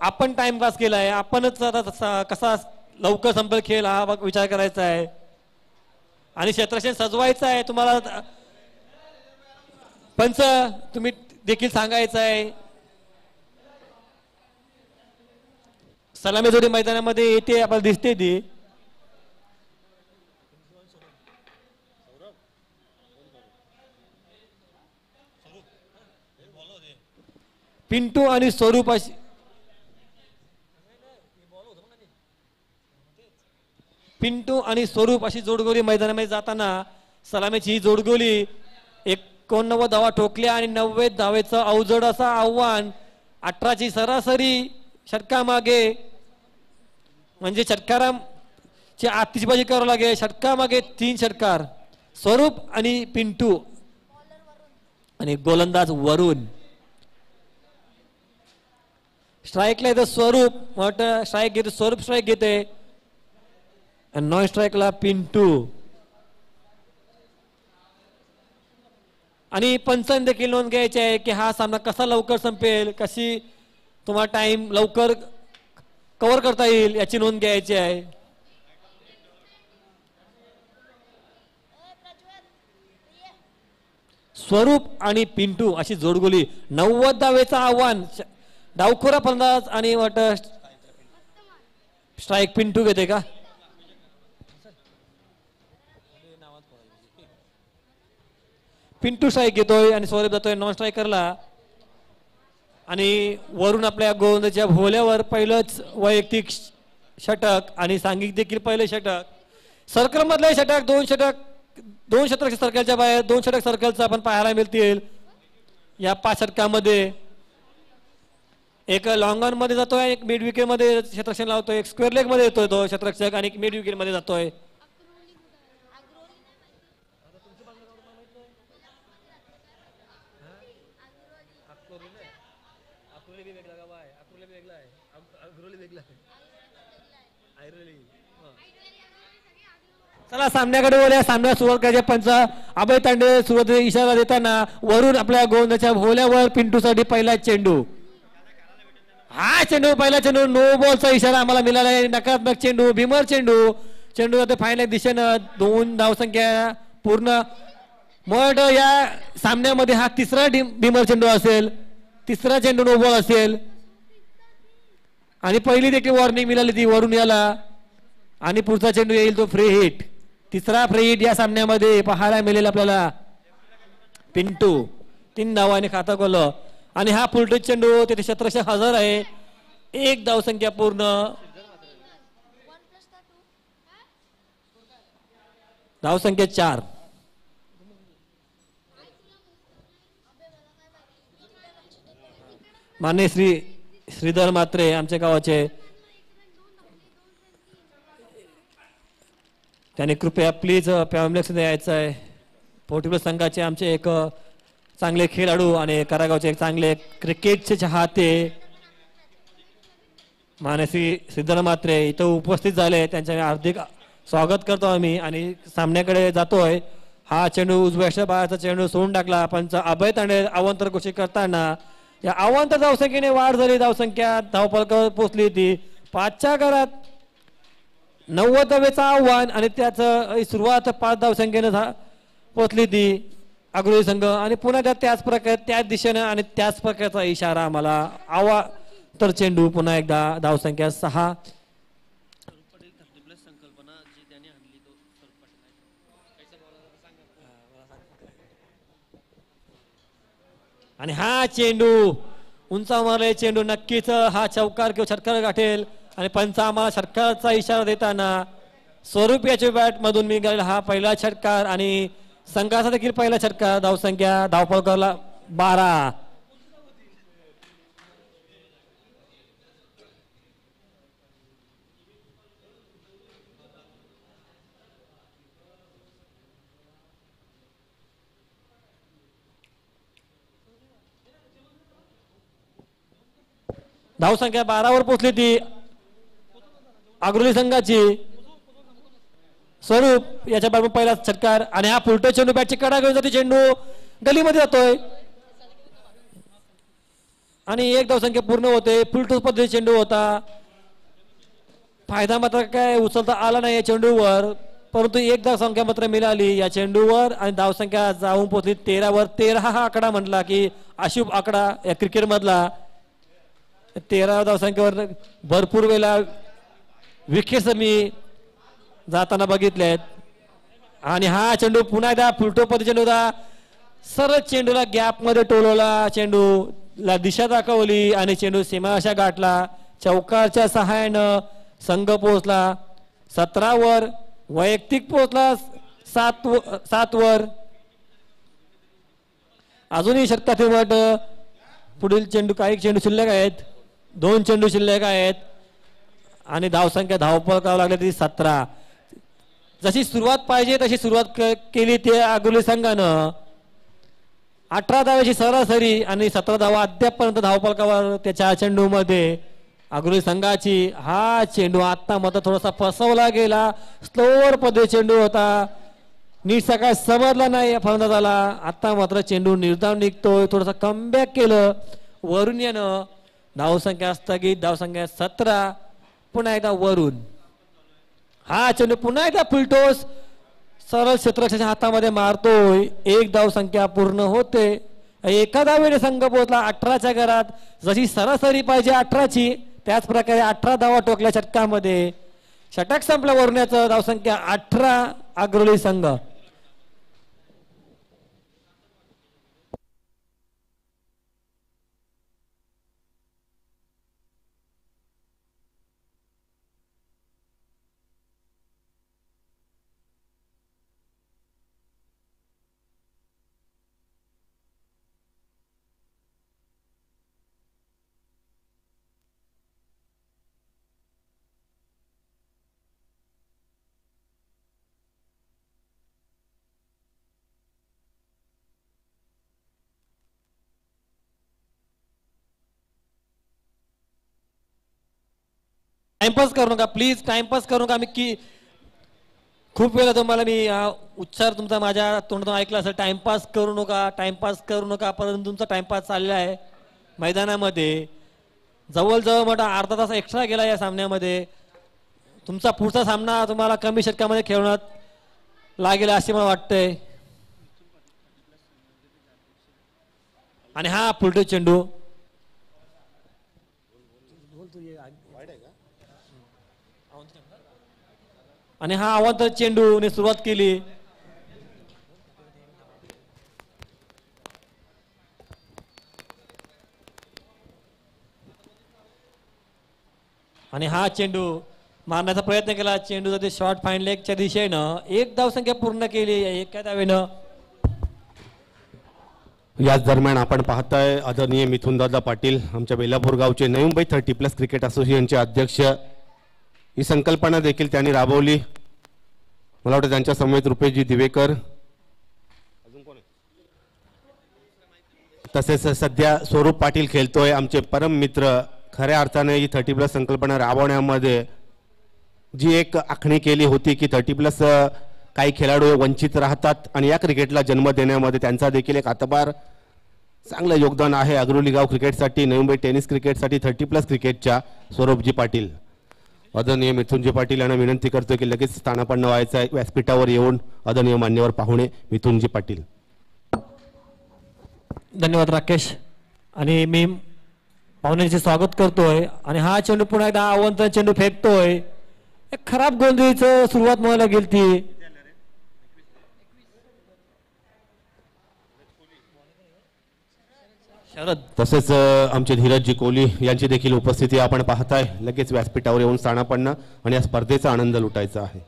आपण टाइमपास केला आहे आपणच आता तसा- कसा लवकर संपर्क खेळ हा बघ विचार करायचा आहे. आणि क्षेत्रक्षण सजवायचं आहे. तुम्हाला पंच तुम्ही देखील सांगायचं आहे. सलामी जोडी मैदानामध्ये येते आपल्याला दिसते ती. पिंटू आणि स्वरूप अशी पिंटू आणि स्वरूप अशी जोडगोली मैदानामध्ये जाताना सलामीची ही जोडगोली एकोणनव्वद धावा ठोकल्या आणि नव्वद धावेचं अवजड असं आव्हान अठराची सरासरी षटकामागे म्हणजे षटकाराची आतिषबाजी करावं लागेल. षटकामागे तीन षटकार स्वरूप आणि पिंटू. आणि गोलंदाज वरून स्ट्राईकला येतं स्वरूप मोठं स्ट्राईक घेते स्वरूप स्ट्राईक घेते. आणि नॉन स्ट्राईकला पिंटू. आणि पंचन देखील नोंद घ्यायची आहे की हा सामना कसा लवकर संपेल कशी तुम्हाला टाइम लवकर कव्हर करता येईल याची नोंद घ्यायची आहे. स्वरूप आणि पिंटू अशी जोडगोली. नव्वद धावेचं आव्हान. श- डावखोरा फलंदाज आणि वाट स्ट्राईक पिंटू घेते का? पिंटू स्ट्राईक घेतोय आणि सौरभ जातोय नॉन स्ट्रायकरला आणि वरून आपल्या गोविंदाच्या भोल्यावर पहिलंच वैयक्तिक षटक आणि सांघिक देखील पहिलं षटक. सर्कलमधले षटक दोन षटक दोन षटक सर्कलच्या बाहेर दोन षटक सर्कलचं आपण पाहायला मिळतील. या पाच षटकामध्ये एक लॉंग ऑनमध्ये जातोय एक मिड विकेटमध्ये क्षेत्ररक्षण लावतोय एक स्क्वेअर लेगमध्ये येतोय तो क्षेत्ररक्षक आणि एक मिड विकेटमध्ये जातोय. चला सामन्याकडे बोलूया सामन्या सुरुवात करायच्या पंच. अभय तांडे सुरुवात इशारा देताना वरून आपल्या गोंदाच्या भोल्यावर पिंटूसाठी पहिला चेंडू. हा चेंडू पहिला चेंडू नो बॉलचा इशारा आम्हाला मिळाला आहे. नकारात्मक चेंडू भीमर चेंडू. चेंडू आता फायनल दिशेनं दोन धावसंख्या पूर्ण. मग या सामन्यामध्ये हा तिसरा डिम- भीमर चेंडू असेल. तिसरा चेंडू नो बॉल असेल. आणि पहिली देखील वॉर्निंग मिळाली ती वरून याला. आणि पुढचा चेंडू येईल तो फ्री हिट तिसरा फ्री हिट या सामन्यामध्ये पाहायला मिळेल आपल्याला. पिंटू तीन धावाने खाता कोलं आणि हा फुलटूच चेंडू तिथे क्षेत्ररक्षक हजर आहे. एक धावसंख्या पूर्ण. धावसंख्या चार. मान्य श्री श्रीधर मात्रे आमच्या गावाचे. त्याने कृपया प्लीज फॅमिली लक्ष द्यायचं आहे. पोर्टुगल संघाचे आमचे एक चांगले खेळाडू आणि करागावचे चांगले क्रिकेटचे चाहते मानसी सिद्धार्थ मात्रे इथं उपस्थित झाले. त्यांचे हार्दिक स्वागत करतो आम्ही आणि सामन्याकडे जातोय. हा चेंडू उजव्याच्या बाळाचा चेंडू सोडून टाकला. पंच अभय तांडे अवांतर घोषित करताना या अवांतर धावसंख्येने वाढ झाली. धावसंख्या धावपळकर पोचली होती. पाचच्या घरात नव्वद धावेचं आव्हान आणि त्याचं सुरुवात पाच धावसंख्येनं पोचली होती. अग्रोही संघ आणि पुन्हा त्या त्याच प्रकारे त्याच दिशेनं आणि त्याच प्रकारचा इशारा आम्हाला आवा. तर चेंडू पुन्हा एकदा धावसंख्या सहा. आणि हा चेंडू उंचा मारले चेंडू नक्कीच हा चौकार किंवा षटकार गाठेल. आणि पंच आम्हाला षटकाराचा इशारा देताना स्वरूप याच्या बॅट मधून मी हा पहिला षटकार आणि संघाचा देखील पहिला षटकार धावसंख्या धावपळकाला बारा. धावसंख्या बारावर पोचली ती आग्रोली संघाची. स्वरूप याच्या बाबत पहिला षटकार आणि हा फुलटो चेंडू बॅटची कडा घेऊन जाते चेंडू गलीमध्ये जातोय. आणि एक धावसंख्या पूर्ण होते फुलटो पद्धती चेंडू होता. फायदा मात्र काय उचलता आला नाही या चेंडूवर परंतु एक धावसंख्या मात्र मिळाली या चेंडूवर आणि धावसंख्या जाऊन पोहोचली तेरावर. तेरा हा आकडा म्हटला की अशुभ आकडा या क्रिकेटमधला. तेरा धावसंख्येवर भरपूर वेळा विखेस मी जाताना बघितले आहेत. आणि हा चेंडू पुन्हा एकदा फुलटो चेंडू होता. सरळ चेंडूला गॅपमध्ये टोलवला. चेंडूला दिशा दाखवली आणि चेंडू सीमा अशा गाठला. चौकारच्या सहाय्यानं संघ पोहोचला. सतरावर वैयक्तिक पोहोचला. सात व- सात वर. अजूनही ते वाट पुढील चेंडू काही चेंडू शिल्लक आहेत. दोन चेंडू शिल्लक आहेत. आणि धावसंख्या धावपळ करावं लागली ती सतरा. जशी सुरुवात पाहिजे तशी सुरुवात क- केली ते आगोली संघानं. अठरा धाव्याची सरासरी आणि सतरा धावा अद्यापपर्यंत धावपलकावर त्याच्या चेंडूमध्ये. अग्रोली संघाची हा चेंडू आत्ता मात्र थोडासा फसवला गेला. स्लोअर पद्धती चेंडू होता. नीट सकाळ समजला नाही या फलंदाजाला आत्ता मात्र चेंडू निर्धाव निघतोय. थोडासा कमबॅक केलं. वरून येणं. धावसंख्या स्थगित. धावसंख्या सतरा. पुन्हा एकदा वरून. हा चेंडू पुन्हा एकदा फुलटोस सरळ क्षेत्रक्षाच्या हातामध्ये मारतोय. एक धाव संख्या पूर्ण होते. एका धावेने संघ पोहोचला अठराच्या घरात. जशी सरासरी पाहिजे अठराची त्याचप्रकारे अठरा धावा टोकल्या षटकामध्ये. षटक संपलं वरण्याचं धावसंख्या अठरा अग्रली संघ. टाइमपास करू नका प्लीज टाइमपास करू नका. मी की खूप वेळा तुम्हाला मी उच्चार तुमचा माझ्या तोंडातून ऐकला असेल. टाइमपास करू नका टाइमपास करू नका. परंतु तुमचा टाइमपास चाललेला आहे. मैदानामध्ये जवळजवळ मोठा अर्धा तास एक्स्ट्रा गेला या सामन्यामध्ये. तुमचा पुढचा सामना तुम्हाला कमी षटकामध्ये खेळण्यात लागेल असे मला वाटतंय. आणि हा पुलटो चेंडू. आणि हा अवांतर चेंडूने सुरुवात केली. आणि हा चेंडू मारण्याचा प्रयत्न केला. चेंडू ते शॉर्ट फाईन लेगच्या दिशेनं. एक धावसंख्या पूर्ण केली. एका धावेनं. याच दरम्यान आपण पाहताय आदरणीय मिथुनदादा पाटील आमच्या बेलापूर गावचे Navi Mumbai thirty plus cricket असोसिएशनचे अध्यक्ष ही संकल्पना देखील त्यांनी राबवली. मला वाटतं त्यांच्या समवेत रुपेशजी दिवेकर. अजून तसेच सध्या स्वरूप पाटील खेळतोय आमचे परम मित्र. खऱ्या अर्थाने ही थर्टी प्लस संकल्पना राबवण्यामध्ये जी एक आखणी केली होती की थर्टी प्लस काही खेळाडू वंचित राहतात आणि या क्रिकेटला जन्म देण्यामध्ये त्यांचा देखील एक हातभार चांगलं योगदान आहे. अग्रोली गाव क्रिकेटसाठी नवी मुंबई टेनिस क्रिकेटसाठी थर्टी प्लस क्रिकेटच्या स्वरूपजी पाटील. आदरणीय मिथुनजी पाटील यांना विनंती करतो की लगेच स्थानापन्न व्हायचं आहे व्यासपीठावर येऊन आदरणीय मान्यवर पाहुणे मिथुनजी पाटील. धन्यवाद राकेश. आणि मी पाहुण्यांचे स्वागत करतोय. आणि हा चेंडू पुन्हा एकदा अवंत चेंडू फेकतोय. एक खराब गोंधळीचं सुरुवात व्हायला गेली ती. शरद. तसेच आमचे धीरजजी कोहली यांची देखील उपस्थिती आपण पाहताय. लगेच व्यासपीठावर येऊन स्थानापन्न आणि या स्पर्धेचा आनंद लुटायचा आहे.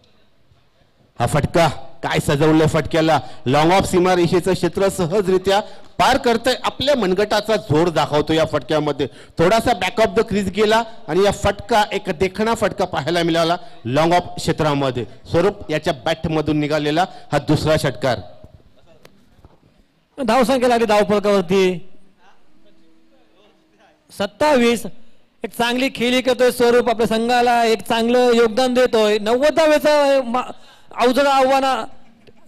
हा फटका काय सजवलंय फटक्याला? लॉंग ऑफ सीमारेषेचं क्षेत्र सहजरित्या पार करतोय. आपल्या मनगटाचा जोर दाखवतो या फटक्यामध्ये. थोडासा बॅक ऑफ द क्रीज गेला आणि या फटका एक देखणा फटका पाहायला मिळाला लॉंग ऑफ क्षेत्रामध्ये. स्वरूप याच्या बॅट मधून निघालेला हा दुसरा षटकार. धावसंख्या लागली धावफलकावरती सत्तावीस. एक चांगली खेळी करतोय स्वरूप आपल्या संघाला एक चांगलं योगदान देतोय. नव्वदावेचं मा- अवजड आव्हान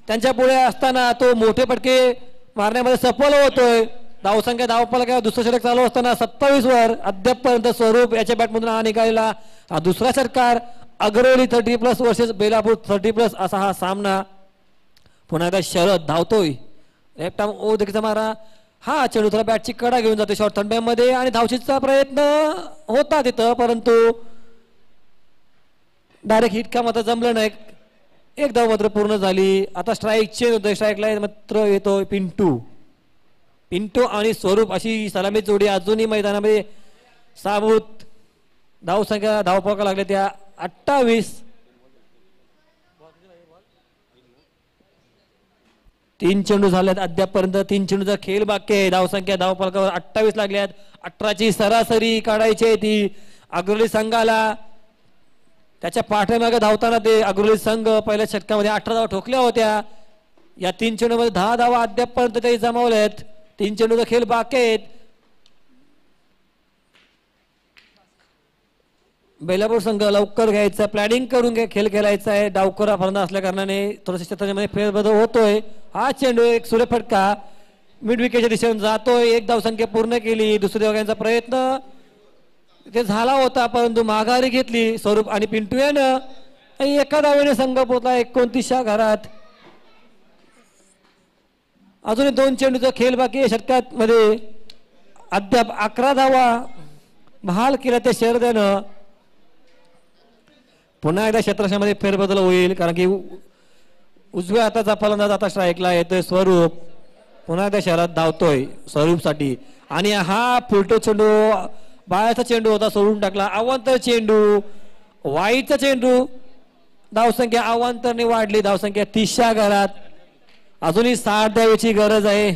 त्यांच्या पुढे असताना तो मोठे फटके मारण्यामध्ये सफल होतोय. धावसंख्या धावफलकावर दुसरं षटक चालू असताना सत्तावीस वर अद्यापपर्यंत स्वरूप याच्या बॅटमधून हा निघालेला. हा दुसरा षटकार Agravali thirty plus versus Belapur thirty plus असा हा सामना. पुन्हा एकदा शरद धावतोय. लेफ्ट आर्म ओ देखील मारा. हा चेंडू थोडा बॅटची कडा घेऊन जाते शॉर्ट थंड्यामध्ये आणि धावशीचा प्रयत्न होता तिथं परंतु डायरेक्ट हिट का मात्र जमलं नाही. एक धाव मात्र पूर्ण झाली. आता स्ट्राईक चेंज होतोय. स्ट्राईकला मात्र येतो पिंटू. पिंटू आणि स्वरूप अशी सलामी जोडी अजूनही मैदानामध्ये साबूत धावसंख्या धावपका लागल्या त्या अठ्ठावीस तीन चेंडू झाल्यात अद्यापपर्यंत. तीन चेंडूचा खेळ बाकी आहे. धावसंख्या धावपालकावर अठ्ठावीस लागल्यात अठराची सरासरी काढायची आहे ती अग्रली संघाला. त्याच्या पाठीमागे धावताना ते अग्रली संघ पहिल्या षटकामध्ये अठरा धावा ठोकल्या होत्या. या तीन चेंडूमध्ये दहा धावा अद्यापपर्यंत त्यांनी जमावल्यात तीन चेंडूचा खेळ बाकी आहेत. बेलापूर संघ लवकर घ्यायचा प्लॅनिंग करून घ्या खेळ खेळायचा आहे. डावकरा फलंदाज असल्या कारणाने थोडंसं क्षेत्रामध्ये फेरबदल होतोय. हा चेंडू एक सूर्यफटका मिड विकेटच्या दिशेने जातोय. एक धावसंख्या पूर्ण केली. दुसऱ्या दोघांचा प्रयत्न ते झाला होता परंतु माघारी घेतली स्वरूप आणि पिंटू यानं. आणि एका धावेने संघ पोहोचला एकोणतीसच्या घरात. अजूनही दोन चेंडूचा खेळ बाकी आहे. षटकात मध्ये अद्याप अकरा धावा बहाल केला त्या शहरद्यानं. पुन्हा एकदा क्षेत्रामध्ये फेरबदल होईल कारण की उ- उजव्या हाताचा फलंदाज आता स्ट्राईकला येतोय स्वरूप. पुन्हा एकदा शहरात धावतोय स्वरूपसाठी. आणि हा फुलटो चेंडू बाळाचा चेंडू होता सोडून टाकला. अवांतर चेंडू वाईचा चेंडू. धावसंख्या अवांतरने वाढली. धावसंख्या तीसच्या घरात. अजूनही साठ द्यायची गरज आहे.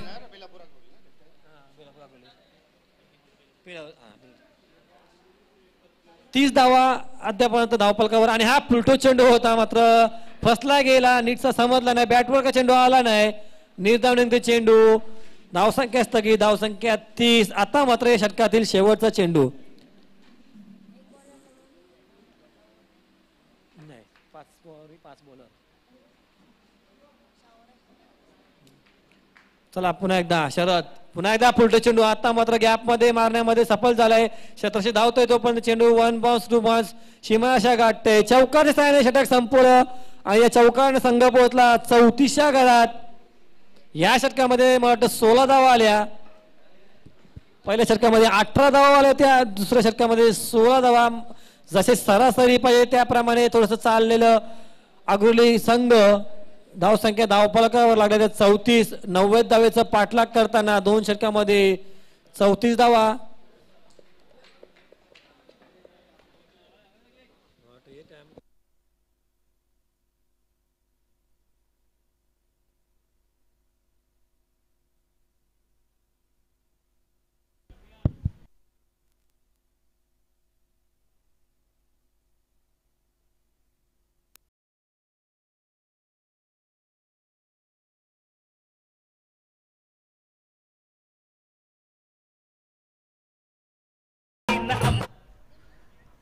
तीस धावा अद्यापर्यंत धावपलकावर आणि हा प्लुटो चेंडू होता मात्र फसला गेला नीटचा समजला नाही बॅटवर का चेंडू आला नाही? निर्धावने चेंडू धावसंख्या स्थगित धावसंख्या तीस आता मात्र या षटकातील शेवटचा चेंडू. चला पुन्हा एकदा शरद. पुन्हा एकदा फुलटो चेंडू आता मात्र गॅपमध्ये मारण्यामध्ये सफल झालाय. शतरशी धावतोय तो पण चेंडू वन बाउन्स टू बाउन्स शिमाशा गाठते. चौकाच्या सायने षटक संपवलं आणि या चौकाने संघ पोहोचला चौतीसच्या घरात. या षटकामध्ये मला वाटतं सोळा धावा आल्या. पहिल्या षटकामध्ये अठरा धावा आल्या त्या दुसऱ्या षटकामध्ये सोळा धावा. जसे सरासरी पाहिजे त्याप्रमाणे थोडस चाललेलं अग्रली संघ धावसंख्या धावफलकावर लागलेल्या चौतीस नव्वद धावेचा पाठलाग करताना दोन षटकामध्ये चौतीस धावा.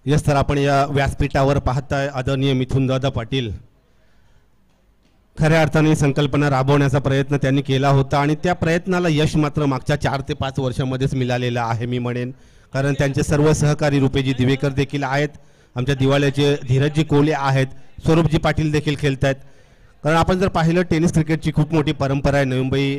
यस तर आपण या व्यासपीठावर पाहताय आदरणीय मिथुन दादा पाटील. खऱ्या अर्थाने संकल्पना राबवण्याचा प्रयत्न त्यांनी केला होता आणि त्या प्रयत्नाला यश मात्र मागच्या चार ते पाच वर्षामध्येच मिळालेलं आहे मी म्हणेन. कारण त्यांचे सर्व सहकारी रुपेजी दिवेकर देखील आहेत आमच्या दिवाळ्याचे धीरजजी कोले आहेत स्वरूपजी पाटील देखील खेळत आहेत कारण आपण जर पाहिलं टेनिस क्रिकेटची खूप मोठी परंपरा आहे नवी मुंबई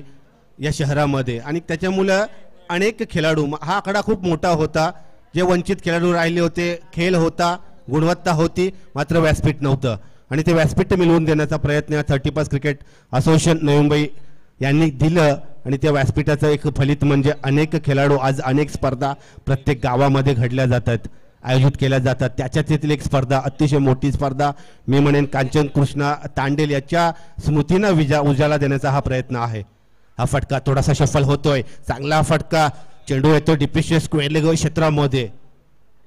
या शहरामध्ये. आणि त्याच्यामुळं अनेक खेळाडू हा आकडा खूप मोठा होता. जे वंचित खेळाडू राहिले होते खेळ होता गुणवत्ता होती मात्र व्यासपीठ नव्हतं. आणि ते व्यासपीठ मिळवून देण्याचा प्रयत्न thirty pass cricket association Navi Mumbai यांनी दिलं. आणि त्या व्यासपीठाचं एक फलित म्हणजे अनेक खेळाडू आज अनेक स्पर्धा प्रत्येक गावामध्ये घडल्या जातात आयोजित केल्या जातात. त्याच्यातील एक स्पर्धा अतिशय मोठी स्पर्धा मी म्हणेन कांचन कृष्णा तांडेल याच्या स्मृतीनं विजा उजाला देण्याचा हा प्रयत्न आहे. हा फटका थोडासा सफल होतोय. चांगला फटका. चेंडू येतो डिप्रेशन स्क्वेअरलेग क्षेत्रामध्ये.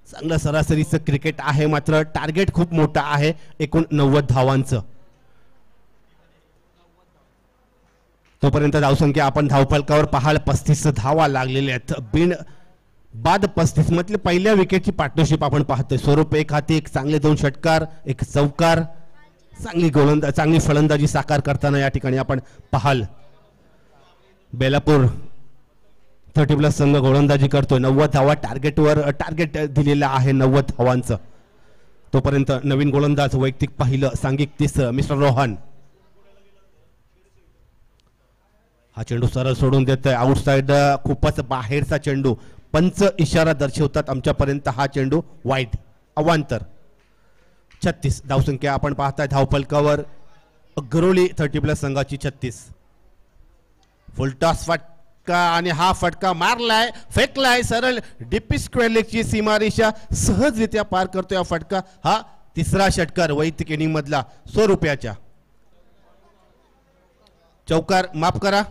चांगलं सरासरीचं क्रिकेट आहे मात्र टार्गेट खूप मोठं आहे एकूण नव्वद धावांचं. तोपर्यंत धावसंख्या आपण धावफलकावर पाहाल पस्तीस धावा लागलेल्या आहेत. बिन बाद पस्तीस मधले पहिल्या विकेटची पार्टनरशिप आपण पाहतोय. स्वरूप एक हाती एक चांगले दोन षटकार एक चौकार. चांगली गोलंदा चांगली फलंदाजी साकार करताना या ठिकाणी आपण पाहाल. बेलापूर थर्टी प्लस संघ गोलंदाजी करतोय. नव्वद धावा टार्गेटवर टार्गेट दिलेलं आहे नव्वद धावांचं. तोपर्यंत नवीन गोलंदाज वैयक्तिक पाहिलं सांघिक तिसरं मिस्टर रोहन. हा चेंडू सरळ सोडून देतोय. आउटसाइड खूपच बाहेरचा चेंडू. पंच इशारा दर्शवतात आमच्यापर्यंत हा चेंडू वाईट अवांतर. छत्तीस. धावसंख्या आपण पाहताय धावफलकावर गरोळी थर्टी प्लस संघाची छत्तीस. फुलटॉस का आणि हा फटका मारलाय फेकलाय सरळ डीपी स्क्वेअर लेगची सीमारेषा सहजरित्या पार करतोय हा फटका. हा तिसरा षटकार वैयक्तिक इनिंग मधला सो रुपयाच्या चौकार माफ करा.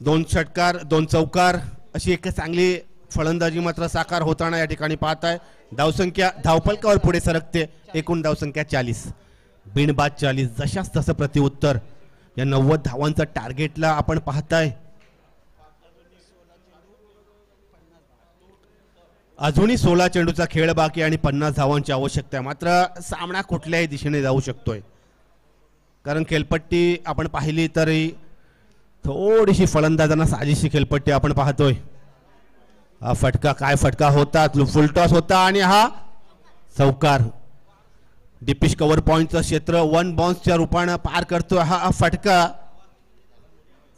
दोन षटकार दोन चौकार अशी एक चांगली फलंदाजी मात्र साकार होताना या ठिकाणी पाहताय. धावसंख्या धावपलकावर पुढे सरकते. एकूण धावसंख्या चाळीस. बिनबाद चाळीस. जशाच तसं प्रतिउत्तर या नव्वद धावांचा टार्गेटला आपण पाहताय. अजूनही सोळा चेंडूचा खेळ बाकी आणि पन्नास धावांची आवश्यकता आहे. मात्र सामना कुठल्याही दिशेने जाऊ शकतोय. कारण खेळपट्टी आपण पाहिली तरी थोडीशी फलंदाजांना साजेशी खेळपट्टी आपण पाहतोय. हा फटका काय फटका होता फुलटॉस होता आणि हा चौकार डिपिश कव्हर पॉईंटचं क्षेत्र वन बाउन्सच्या रूपानं पार करतोय. हा हा फटका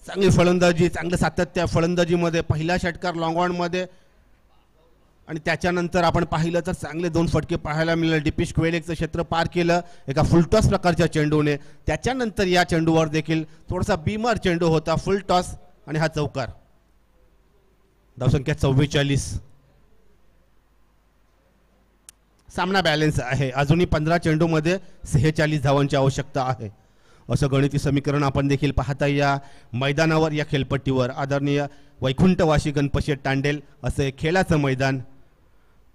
चांगली फलंदाजी चांगलं सातत्य फलंदाजीमध्ये पहिला षटकार लॉंग ऑनमध्ये आणि त्याच्यानंतर आपण पाहिलं तर चांगले दोन फटके पाहायला मिळाले. डिपिश क्वेलेकचं क्षेत्र पार केलं एका फुलटॉस प्रकारच्या चेंडूने. त्याच्यानंतर या चेंडूवर देखील थोडासा बीमर चेंडू होता फुलटॉस आणि हा चौकार. धावसंख्या चव्वेचाळीस. सामना बॅलन्स आहे. अजूनही पंधरा चेंडूमध्ये सेहेचाळीस धावांची आवश्यकता आहे. असं गणिती समीकरण आपण देखील पाहता या मैदानावर या खेळपट्टीवर. आदरणीय वैकुंठवाशी गणपती तांडेल असे खेळाचं मैदान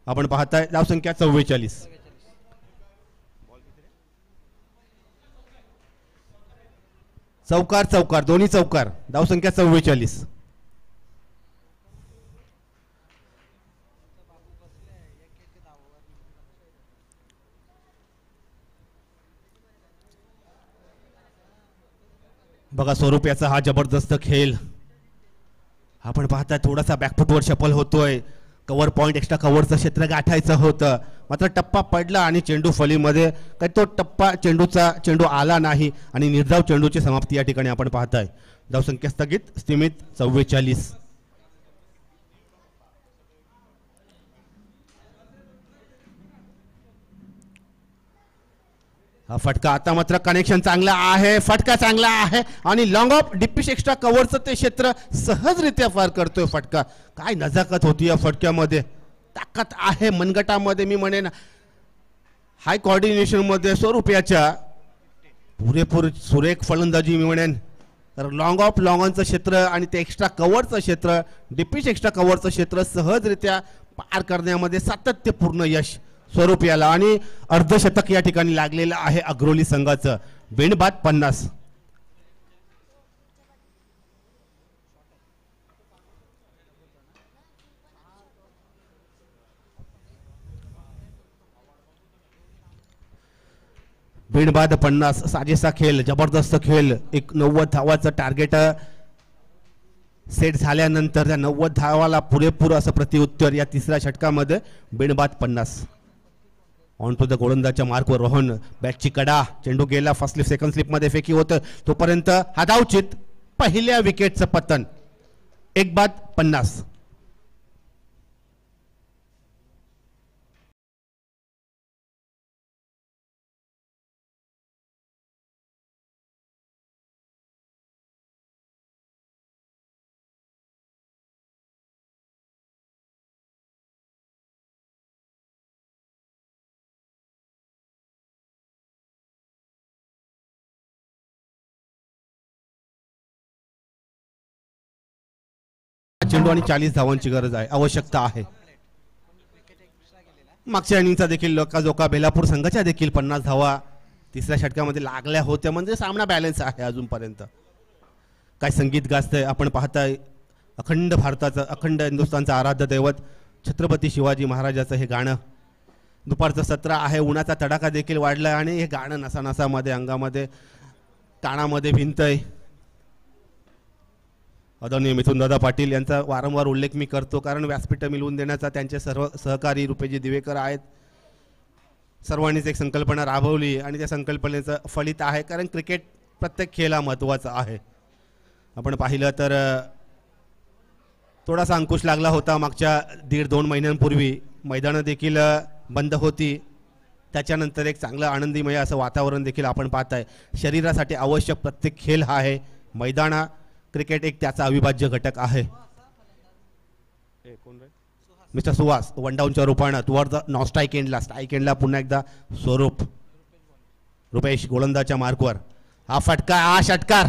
आपण पाहताय धावसंख्या चव्वेचाळीस. चौकार चौकार दोन्ही चौकार. धावसंख्या चव्वेचाळीस. बघा स्वरूप याचा हा जबरदस्त खेळ. आपण पाहताय थोडासा बॅकफुटवर शपल होतोय. कव्हर पॉईंट एक्स्ट्रा कव्हरचं क्षेत्र गाठायचं होतं. मात्र टप्पा पडला आणि चेंडू फलीमध्ये काही तो टप्पा चेंडूचा चेंडू आला नाही आणि निर्धाव चेंडूची समाप्ती या ठिकाणी आपण पाहताय. धावसंख्या स्थगित स्थिमित चव्वेचाळीस. हा फटका आता मात्र कनेक्शन चांगला आहे फटका चांगला आहे आणि लॉंग ऑफ डिपिश एक्स्ट्रा कव्हरचं ते क्षेत्र सहजरित्या पार करतोय फटका. काय नजाकत होती या फटक्यामध्ये? ताकद आहे मनगटामध्ये मी म्हणेन. हाय कॉर्डिनेशनमध्ये स्वरूपाच्या पुरेपूर सुरेख फलंदाजी मी म्हणेन. तर लॉंग ऑफ लॉंगॉनचं क्षेत्र आणि ते एक्स्ट्रा कव्हरचं क्षेत्र डिपिश एक्स्ट्रा कव्हरचं क्षेत्र सहजरित्या पार करण्यामध्ये सातत्यपूर्ण यश. स्वरूप याला. आणि अर्धशतक या ठिकाणी लागलेलं आहे अग्रोली संघाचं. बिणबाद पन्नास. बिणबाद पन्नास. साजेसा खेळ जबरदस्त खेळ. एक नव्वद धावाचं टार्गेट सेट झाल्यानंतर त्या नव्वद धावाला पुरेपूर असं प्रत्युत्तर या तिसऱ्या षटकामध्ये बिणबाद पन्नास. ऑन टू द गोलंदाजच्या मार्कवर रोहन बॅटची कडा चेंडू गेला फर्स्ट स्लिप सेकंड स्लिपमध्ये फेकी होतं तोपर्यंत हा धावचित पहिल्या विकेटचं पतन एक बाद पन्नास चेंडू आणि चाळीस धावांची गरज आहे आवश्यकता आहे. मागच्या इनिंगचा देखील लोका जोका बेलापूर संघाच्या देखील पन्नास धावा तिसऱ्या षटकामध्ये लागल्या होत्या म्हणजे सामना बॅलन्स आहे अजूनपर्यंत. काय संगीत गाजतंय आपण पाहताय अखंड भारताचं अखंड हिंदुस्थानचं आराध्य दैवत छत्रपती शिवाजी महाराजाचं हे गाणं. दुपारचं सत्र आहे उन्हाचा तडाखा देखील वाढला आणि हे गाणं नसानसामध्ये अंगामध्ये कानामध्ये भिंतय आदरणीय मिथुनदादा पाटील यांचा वारंवार उल्लेख मी करतो कारण व्यासपीठं मिळवून देण्याचा त्यांचे सर्व सहकारी रुपेजी दिवेकर आहेत. सर्वांनीच एक संकल्पना राबवली आणि त्या संकल्पनेचं फलित आहे कारण क्रिकेट प्रत्येक खेळ हा महत्त्वाचा आहे. आपण पाहिलं तर थोडासा अंकुश लागला होता मागच्या दीड दोन महिन्यांपूर्वी. मैदानं देखील बंद होती. त्याच्यानंतर एक चांगलं आनंदीमय असं वातावरण देखील आपण पाहत आहे शरीरासाठी आवश्यक प्रत्येक खेळ हा आहे. मैदाना क्रिकेट एक त्याचा अविभाज्य घटक आहे. मिस्टर सुहास वन डाऊनच्या रूपानं तुवर द नॉन स्ट्राईक एंडला स्ट्राईक एंडला पुन्हा एकदा स्वरूप. रुपेश गोलंदाच्या मार्कवर. हा फटका हा षटकार.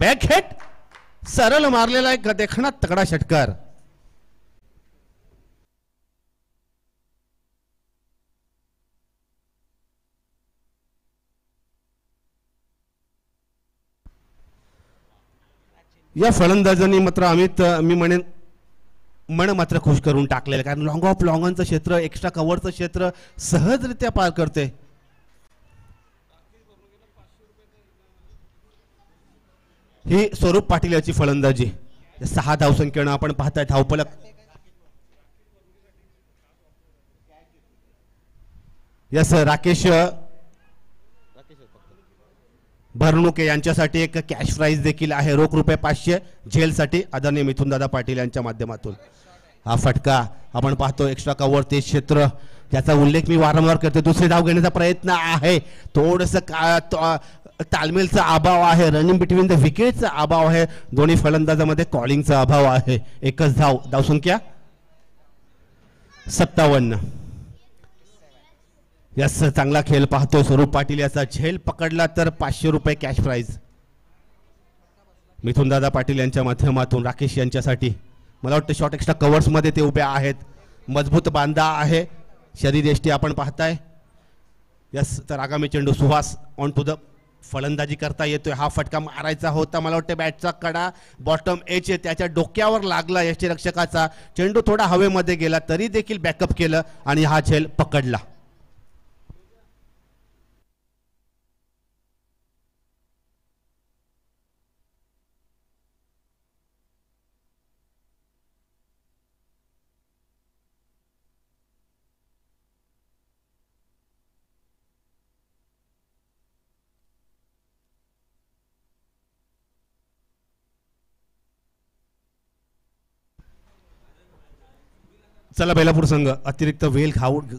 बॅक हेट सरळ मारलेला एक देखणा तगडा षटकार. या फलंदाजांनी मात्र अमित मी म्हणेन मन मात्र खुश करून टाकलेलं आहे. कारण लॉंग ऑफ लॉंगॉनचं क्षेत्र एक्स्ट्रा कव्हरचं क्षेत्र सहजरित्या पार करते. ही स्वरूप पाटील याची फलंदाजी. सहा धावसंख्येनं आपण पाहताय धावपलक. यस राकेश भरणुके यांच्यासाठी एक कॅश प्राईज देखील आहे. रोख रुपये पाचशे झेलसाठी आदरणीय मिथुनदादा पाटील यांच्या माध्यमातून. हा फटका आपण पाहतो एक्स्ट्रा कव्हर ते क्षेत्र. त्याचा उल्लेख मी वारंवार करतो. दुसरी धाव घेण्याचा प्रयत्न आहे. थोडस का तो- तालमेलचा अभाव आहे. रनिंग बिटवीन द विकेटचा अभाव आहे. दोन्ही फलंदाजामध्ये कॉलिंगचा अभाव आहे. एकच धाव. धावसंख्या सत्तावन्न. यस चांगला खेळ पाहतोय स्वरूप पाटील. याचा झेल पकडला तर पाचशे रुपये कॅश प्राईज मिथुनदादा पाटील यांच्या माध्यमातून राकेश यांच्यासाठी. मला वाटतं शॉर्ट एक्स्ट्रा कवर्समध्ये ते उभे आहेत. मजबूत बांधा आहे. शरीर एष्टी आपण पाहताय. यस तर आगामी चेंडू सुहास ऑन टू द फलंदाजी करता येतोय. हा फटका मारायचा होता. मला वाटतं बॅटचा कडा बॉटम एच आहे. त्याच्या डोक्यावर लागला यष्टीरक्षकाचा चेंडू थोडा हवेमध्ये गेला तरी देखील बॅकअप केलं आणि हा झेल पकडला. चला बेलापूर संघ अतिरिक्त वेल खाऊन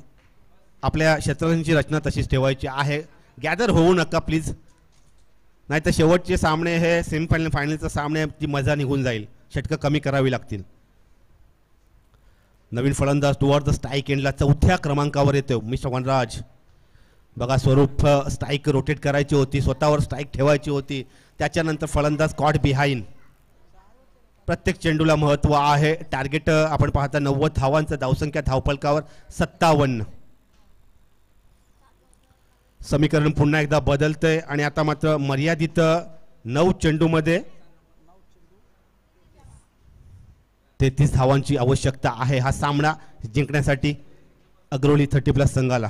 आपल्या क्षेत्रांची रचना तशीच ठेवायची आहे. गॅदर होऊ नका प्लीज नाही तर शेवटचे सामने हे सेमीफायनल फायनलचा सामने ती मजा निघून जाईल. षटकं कमी करावी लागतील. नवीन फलंदाज टुवर द स्ट्राईक एंडला चौथ्या क्रमांकावर येतो मिस्टर वनराज. बघा स्वरूप स्ट्राईक रोटेट करायची होती स्वतःवर स्ट्राईक ठेवायची होती. त्याच्यानंतर फलंदाज कॉट बिहाईंड प्रत्येक चेंडूला महत्त्व आहे. टार्गेट आपण पाहता नव्वद धावांचं धावसंख्या धावपलकावर सत्तावन्न. समीकरण पुन्हा एकदा बदलतंय आणि आता मात्र मर्यादित नऊ चेंडूमध्ये तेहतीस धावांची आवश्यकता आहे. हा सामना जिंकण्यासाठी अग्रोली थर्टी प्लस संघाला.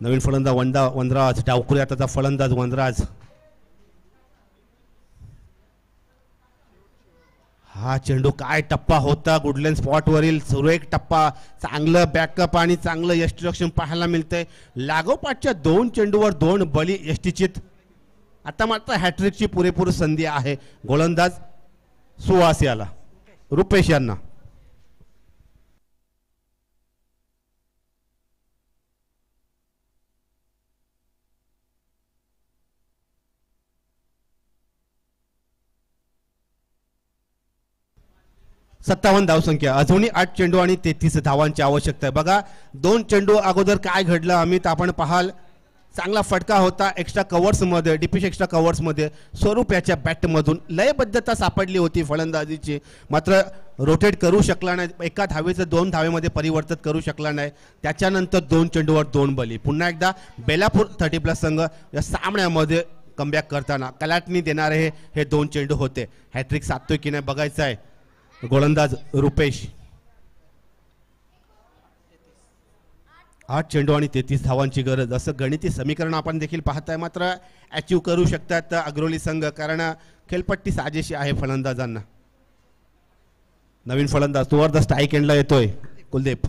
नवीन फलंदाज वंदा वनराज डावकुरी आताचा फलंदाज वनराज. हा चेंडू काय टप्पा होता? गुडलेन स्पॉटवरील सुरेख टप्पा. चांगलं बॅकअप आणि चांगलं यष्टीरक्षण पाहायला मिळतंय. लागोपाठच्या दोन चेंडूवर दोन बळी यष्टीचित. आता मात्र हॅट्रिकची पुरेपूर संधी आहे. गोलंदाज सुहास याला. रुपेश यांना. सत्तावन्न धावसंख्या अजूनही आठ चेंडू आणि तेहतीस धावांची आवश्यकता आहे. बघा दोन चेंडू अगोदर काय घडलं अमित आपण पाहाल. चांगला फटका होता एक्स्ट्रा कवर्समध्ये डिपिश एक्स्ट्रा कव्हर्समध्ये स्वरूप याच्या बॅटमधून लयबद्धता सापडली होती फलंदाजीची. मात्र रोटेट करू शकला नाही. एका धावेचं दोन धावेमध्ये परिवर्तन करू शकला नाही. त्याच्यानंतर दोन चेंडूवर दोन बली पुन्हा एकदा बेलापूर थर्टी प्लस संघ या सामन्यामध्ये कमबॅक करताना कलाटणी देणारे हे हे दोन चेंडू होते. हॅट्रिक साधतोय की नाही बघायचं आहे. गोलंदाज रुपेश. आठ चेंडू आणि तेहतीस धावांची गरज. असं गणिती समीकरण आपण देखील पाहताय. मात्र अचीव करू शकतात अग्रोली संघ कारण खेळपट्टी साजेशी आहे फलंदाजांना. नवीन फलंदाज तुवर द स्ट्राईक एंडला येतोय. कुलदीप.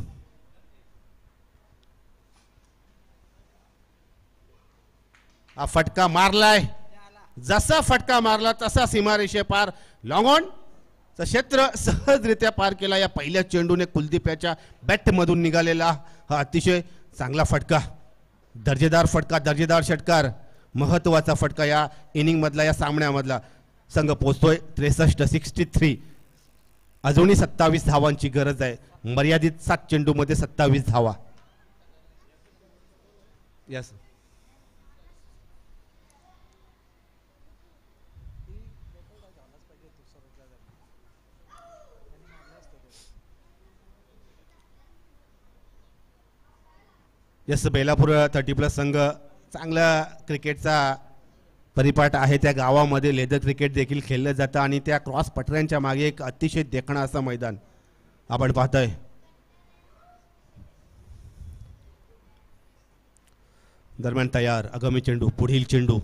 हा फटका मारलाय. जसा फटका मारला तसा सीमारेषे पार. लॉंग ऑन क्षेत्र सहजरित्या पार केला. या पहिल्या चेंडूने कुलदीप याच्या बॅटमधून निघालेला हा अतिशय चांगला फटका. दर्जेदार फटका दर्जेदार षटकार. महत्त्वाचा फटका या इनिंगमधला या सामन्यामधला. संघ पोचतोय त्रेसष्ट सिक्स्टी थ्री. अजूनही सत्तावीस धावांची गरज आहे. मर्यादित सात चेंडूमध्ये सत्तावीस धावा. S S Belapur thirty plus संघ चांगला क्रिकेटचा परिपाठ आहे. त्या गावामध्ये लेदर क्रिकेट देखील खेळलं जातं आणि त्या क्रॉस पटऱ्यांच्या मागे एक अतिशय देखणं असं मैदान आपण पाहतोय. दरम्यान तयार आगामी चेंडू पुढील चेंडू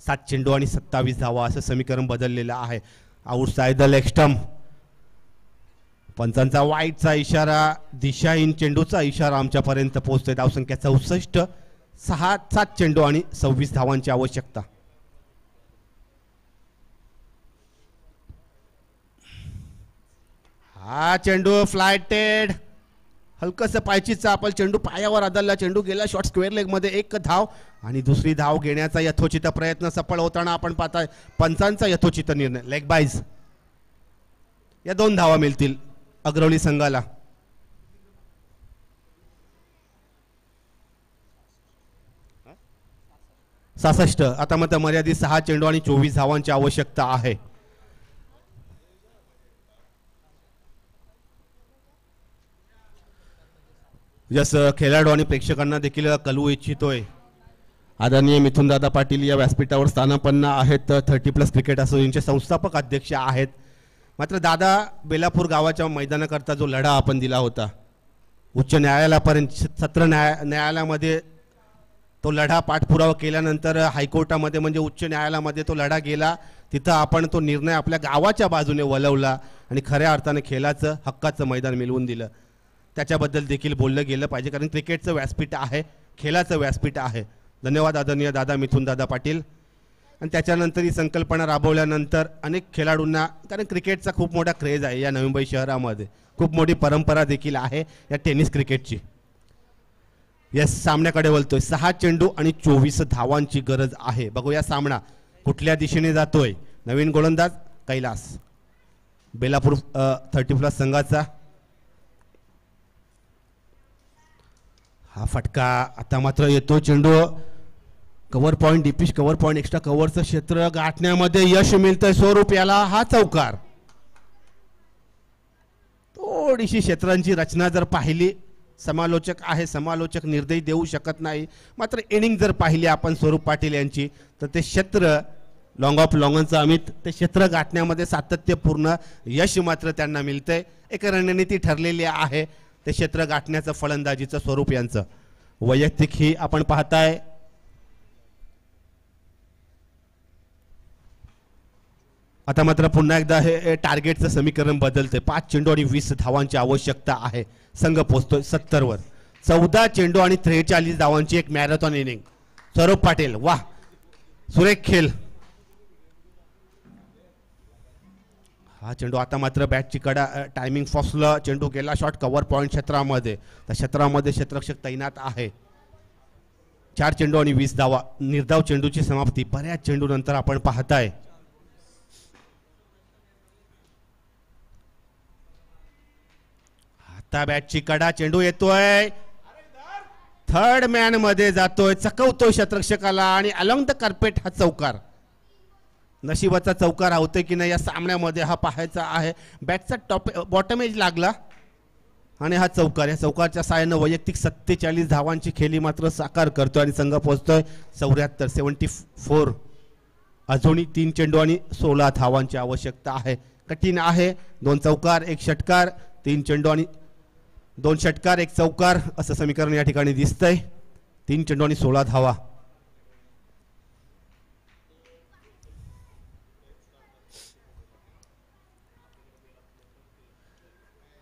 सात चेंडू आणि सत्तावीस धावा असं समीकरण बदललेलं आहे. आउटसाईड द लेग पंचांचा वाईटचा इशारा दिशाहीन चेंडूचा इशारा आमच्यापर्यंत पोहोचतोय. धावसंख्या चौसष्ट सहा सात चेंडू आणि सव्वीस धावांची आवश्यकता. हा चेंडू फ्लायटेड. हलकस पायची चापल. चेंडू पायावर आदळला चेंडू गेला शॉर्ट स्क्वेअर लेगमध्ये. एक धाव आणि दुसरी धाव घेण्याचा यथोचित प्रयत्न सफळ होताना आपण पाहताय पंचांचा यथोचित निर्णय. Leg byes. या दोन धावा मिळतील. अग्रवली संघाला. सहासष्ट. आता मात्र मर्यादित सहा चेंडू आणि चोवीस धावांची आवश्यकता आहे. जस खेळाडू आणि प्रेक्षकांना देखील कलवू इच्छितोय. आदरणीय मिथुनदादा पाटील या व्यासपीठावर स्थानापन्न आहेत. थर्टी प्लस क्रिकेट असोसिएशनचे संस्थापक अध्यक्ष आहेत. मात्र दादा बेलापूर गावाच्या मैदानाकरता जो लढा आपण दिला होता उच्च न्यायालयापर्यंत सत्र न्याय न्यायालयामध्ये तो लढा पाठपुरावा केल्यानंतर हायकोर्टामध्ये म्हणजे उच्च न्यायालयामध्ये तो लढा गेला तिथं आपण तो निर्णय आपल्या गावाच्या बाजूने वलवला आणि खऱ्या अर्थाने खेळाचं हक्काचं मैदान मिळवून दिलं. त्याच्याबद्दल देखील बोललं गेलं पाहिजे कारण क्रिकेटचं व्यासपीठ आहे खेळाचं व्यासपीठ आहे. धन्यवाद आदरणीय दादा मिथून दादा पाटील. आणि त्याच्यानंतर ही संकल्पना राबवल्यानंतर अनेक खेळाडूंना कारण क्रिकेटचा खूप मोठा क्रेज आहे या नवी मुंबई शहरामध्ये. खूप मोठी परंपरा देखील आहे या टेनिस क्रिकेटची. या सामन्याकडे वळतोय. सहा चेंडू आणि चोवीस धावांची गरज आहे. बघूया सामना. कुठल्या दिशेने जातोय? नवीन गोलंदाज कैलास. बेलापूर थर्टी प्लस संघाचा. हा फटका आता मात्र येतो चेंडू. Cover point deepish cover point extra कव्हरचं क्षेत्र गाठण्यामध्ये यश मिळतंय स्वरूप याला हा चौकार. थोडीशी क्षेत्रांची रचना जर पाहिली समालोचक आहे समालोचक निर्देश देऊ शकत नाही मात्र इनिंग जर पाहिली आपण स्वरूप पाटील यांची तर ते क्षेत्र लॉंग ऑफ लॉंगनचं अमित ते क्षेत्र गाठण्यामध्ये सातत्यपूर्ण यश मात्र त्यांना मिळतंय. एक रणनीती ठरलेली आहे ते क्षेत्र गाठण्याचं फलंदाजीचं स्वरूप यांचं. वैयक्तिक ही आपण पाहताय आता मात्र पुन्हा एकदा हे टार्गेटचं समीकरण बदलते पाच चेंडू आणि वीस धावांची आवश्यकता आहे. संघ पोचतोय सत्तरवर. चौदा चेंडू आणि त्रेचाळीस धावांची एक मॅरेथॉन इनिंग. स्वरूप पाटील वा सुरेख खेल. हा चेंडू आता मात्र बॅटची कडा टायमिंग फसलं चेंडू गेला शॉट कव्हर पॉईंट क्षेत्रामध्ये. त्या क्षेत्रामध्ये क्षेत्रक्षक तैनात आहे. चार चेंडू आणि वीस धावा निर्धाव चेंडूची समाप्ती. बऱ्याच चेंडू नंतर आपण पाहताय. आता बॅटची कडा चेंडू येतोय. थर्ड मॅनमध्ये जातोय. चकवतोय शतरक्षकाला आणि अलॉंग द कार्पेट हा चौकार. नशिबाचा चौकार होतोय की नाही या सामन्यामध्ये हा पाहायचा आहे. बॅटचा टॉप बॉटम एज लागला. आणि हा चौकार या चौकारच्या साहाय्यानं वैयक्तिक सत्तेचाळीस धावांची खेळी मात्र साकार करतोय आणि संघ पोहोचतोय. चौऱ्याहत्तर सेवन्टी फोर अजूनही तीन चेंडू आणि सोळा धावांची आवश्यकता आहे. कठीण आहे. दोन चौकार एक षटकार तीन चेंडू आणि दोन षटकार एक चौकार असं समीकरण या ठिकाणी दिसतंय. तीन चेंडू आणि सोळा धावा.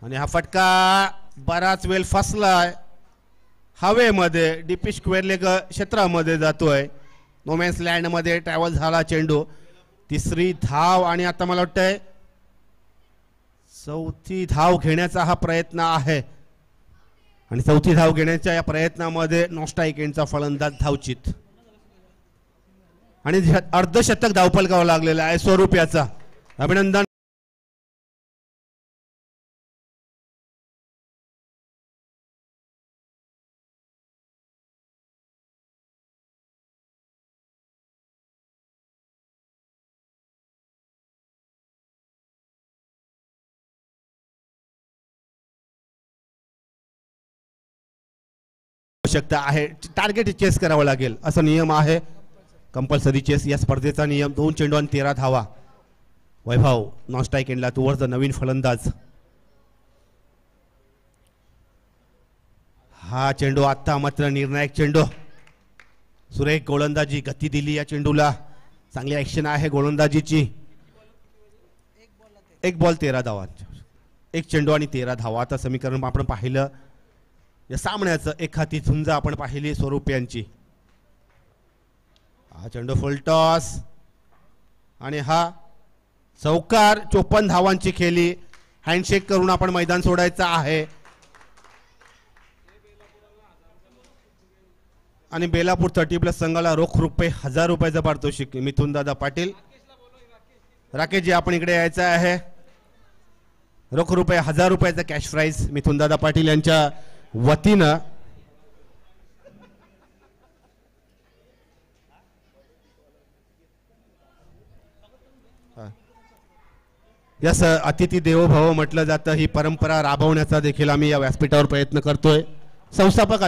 आणि हा फटका बराच वेळ फसलाय. हवेमध्ये डीपी स्क्वेअर क्षेत्रामध्ये जातोय. नोमॅन्स लँडमध्ये ट्रॅव्हल झाला चेंडू. तिसरी धाव आणि आता मला वाटतंय चौथी धाव घेण्याचा हा प्रयत्न आहे. आणि चौथी धाव घेण्याच्या या प्रयत्नामध्ये नॉस्टाईक यांचा फलंदाज धावचित. आणि अर्धशतक धावपलकावा लागलेला आहे स्वरूप याचा. अभिनंदन. आवश्यकता आहे. टार्गेट चेस करावं लागेल. असा नियम आहे. कंपल्सरी चेस या स्पर्धेचा नियम. दोन चेंडू आणि तेरा धावा. वैभव नॉन स्ट्राईक एंडला टुवर्ड्स नवीन फलंदाज. हा चेंडू आत्ता मात्र निर्णायक चेंडू. सुरेख गोलंदाजी गती दिली या चेंडूला. चांगली ॲक्शन आहे गोलंदाजीची. एक बॉल तेरा धावा. एक चेंडू आणि तेरा धावा. आता समीकरण आपण पाहिलं. या सामन्याचं एक हाती झुंज आपण पाहिली स्वरूप यांची हा चेंडू फुलटॉस आणि हा चौकार चोपन्न धावांची खेळी. हँडशेक करून आपण मैदान सोडायचं आहे. आणि बेलापूर थर्टी प्लस संघाला रोख रुपये हजार रुपयाचा पारितोषिक मिथुन दादा पाटील. राकेशजी आपण इकडे यायचं आहे. रोख रुपये हजार रुपयाचा कॅश प्राईज मिथुन दादा पाटील यांच्या वतीनं या यास अतिथी देवो म्हटलं जातं. ही परंपरा राबवण्याचा देखील आम्ही या व्यासपीठावर प्रयत्न करतोय. संस्थापक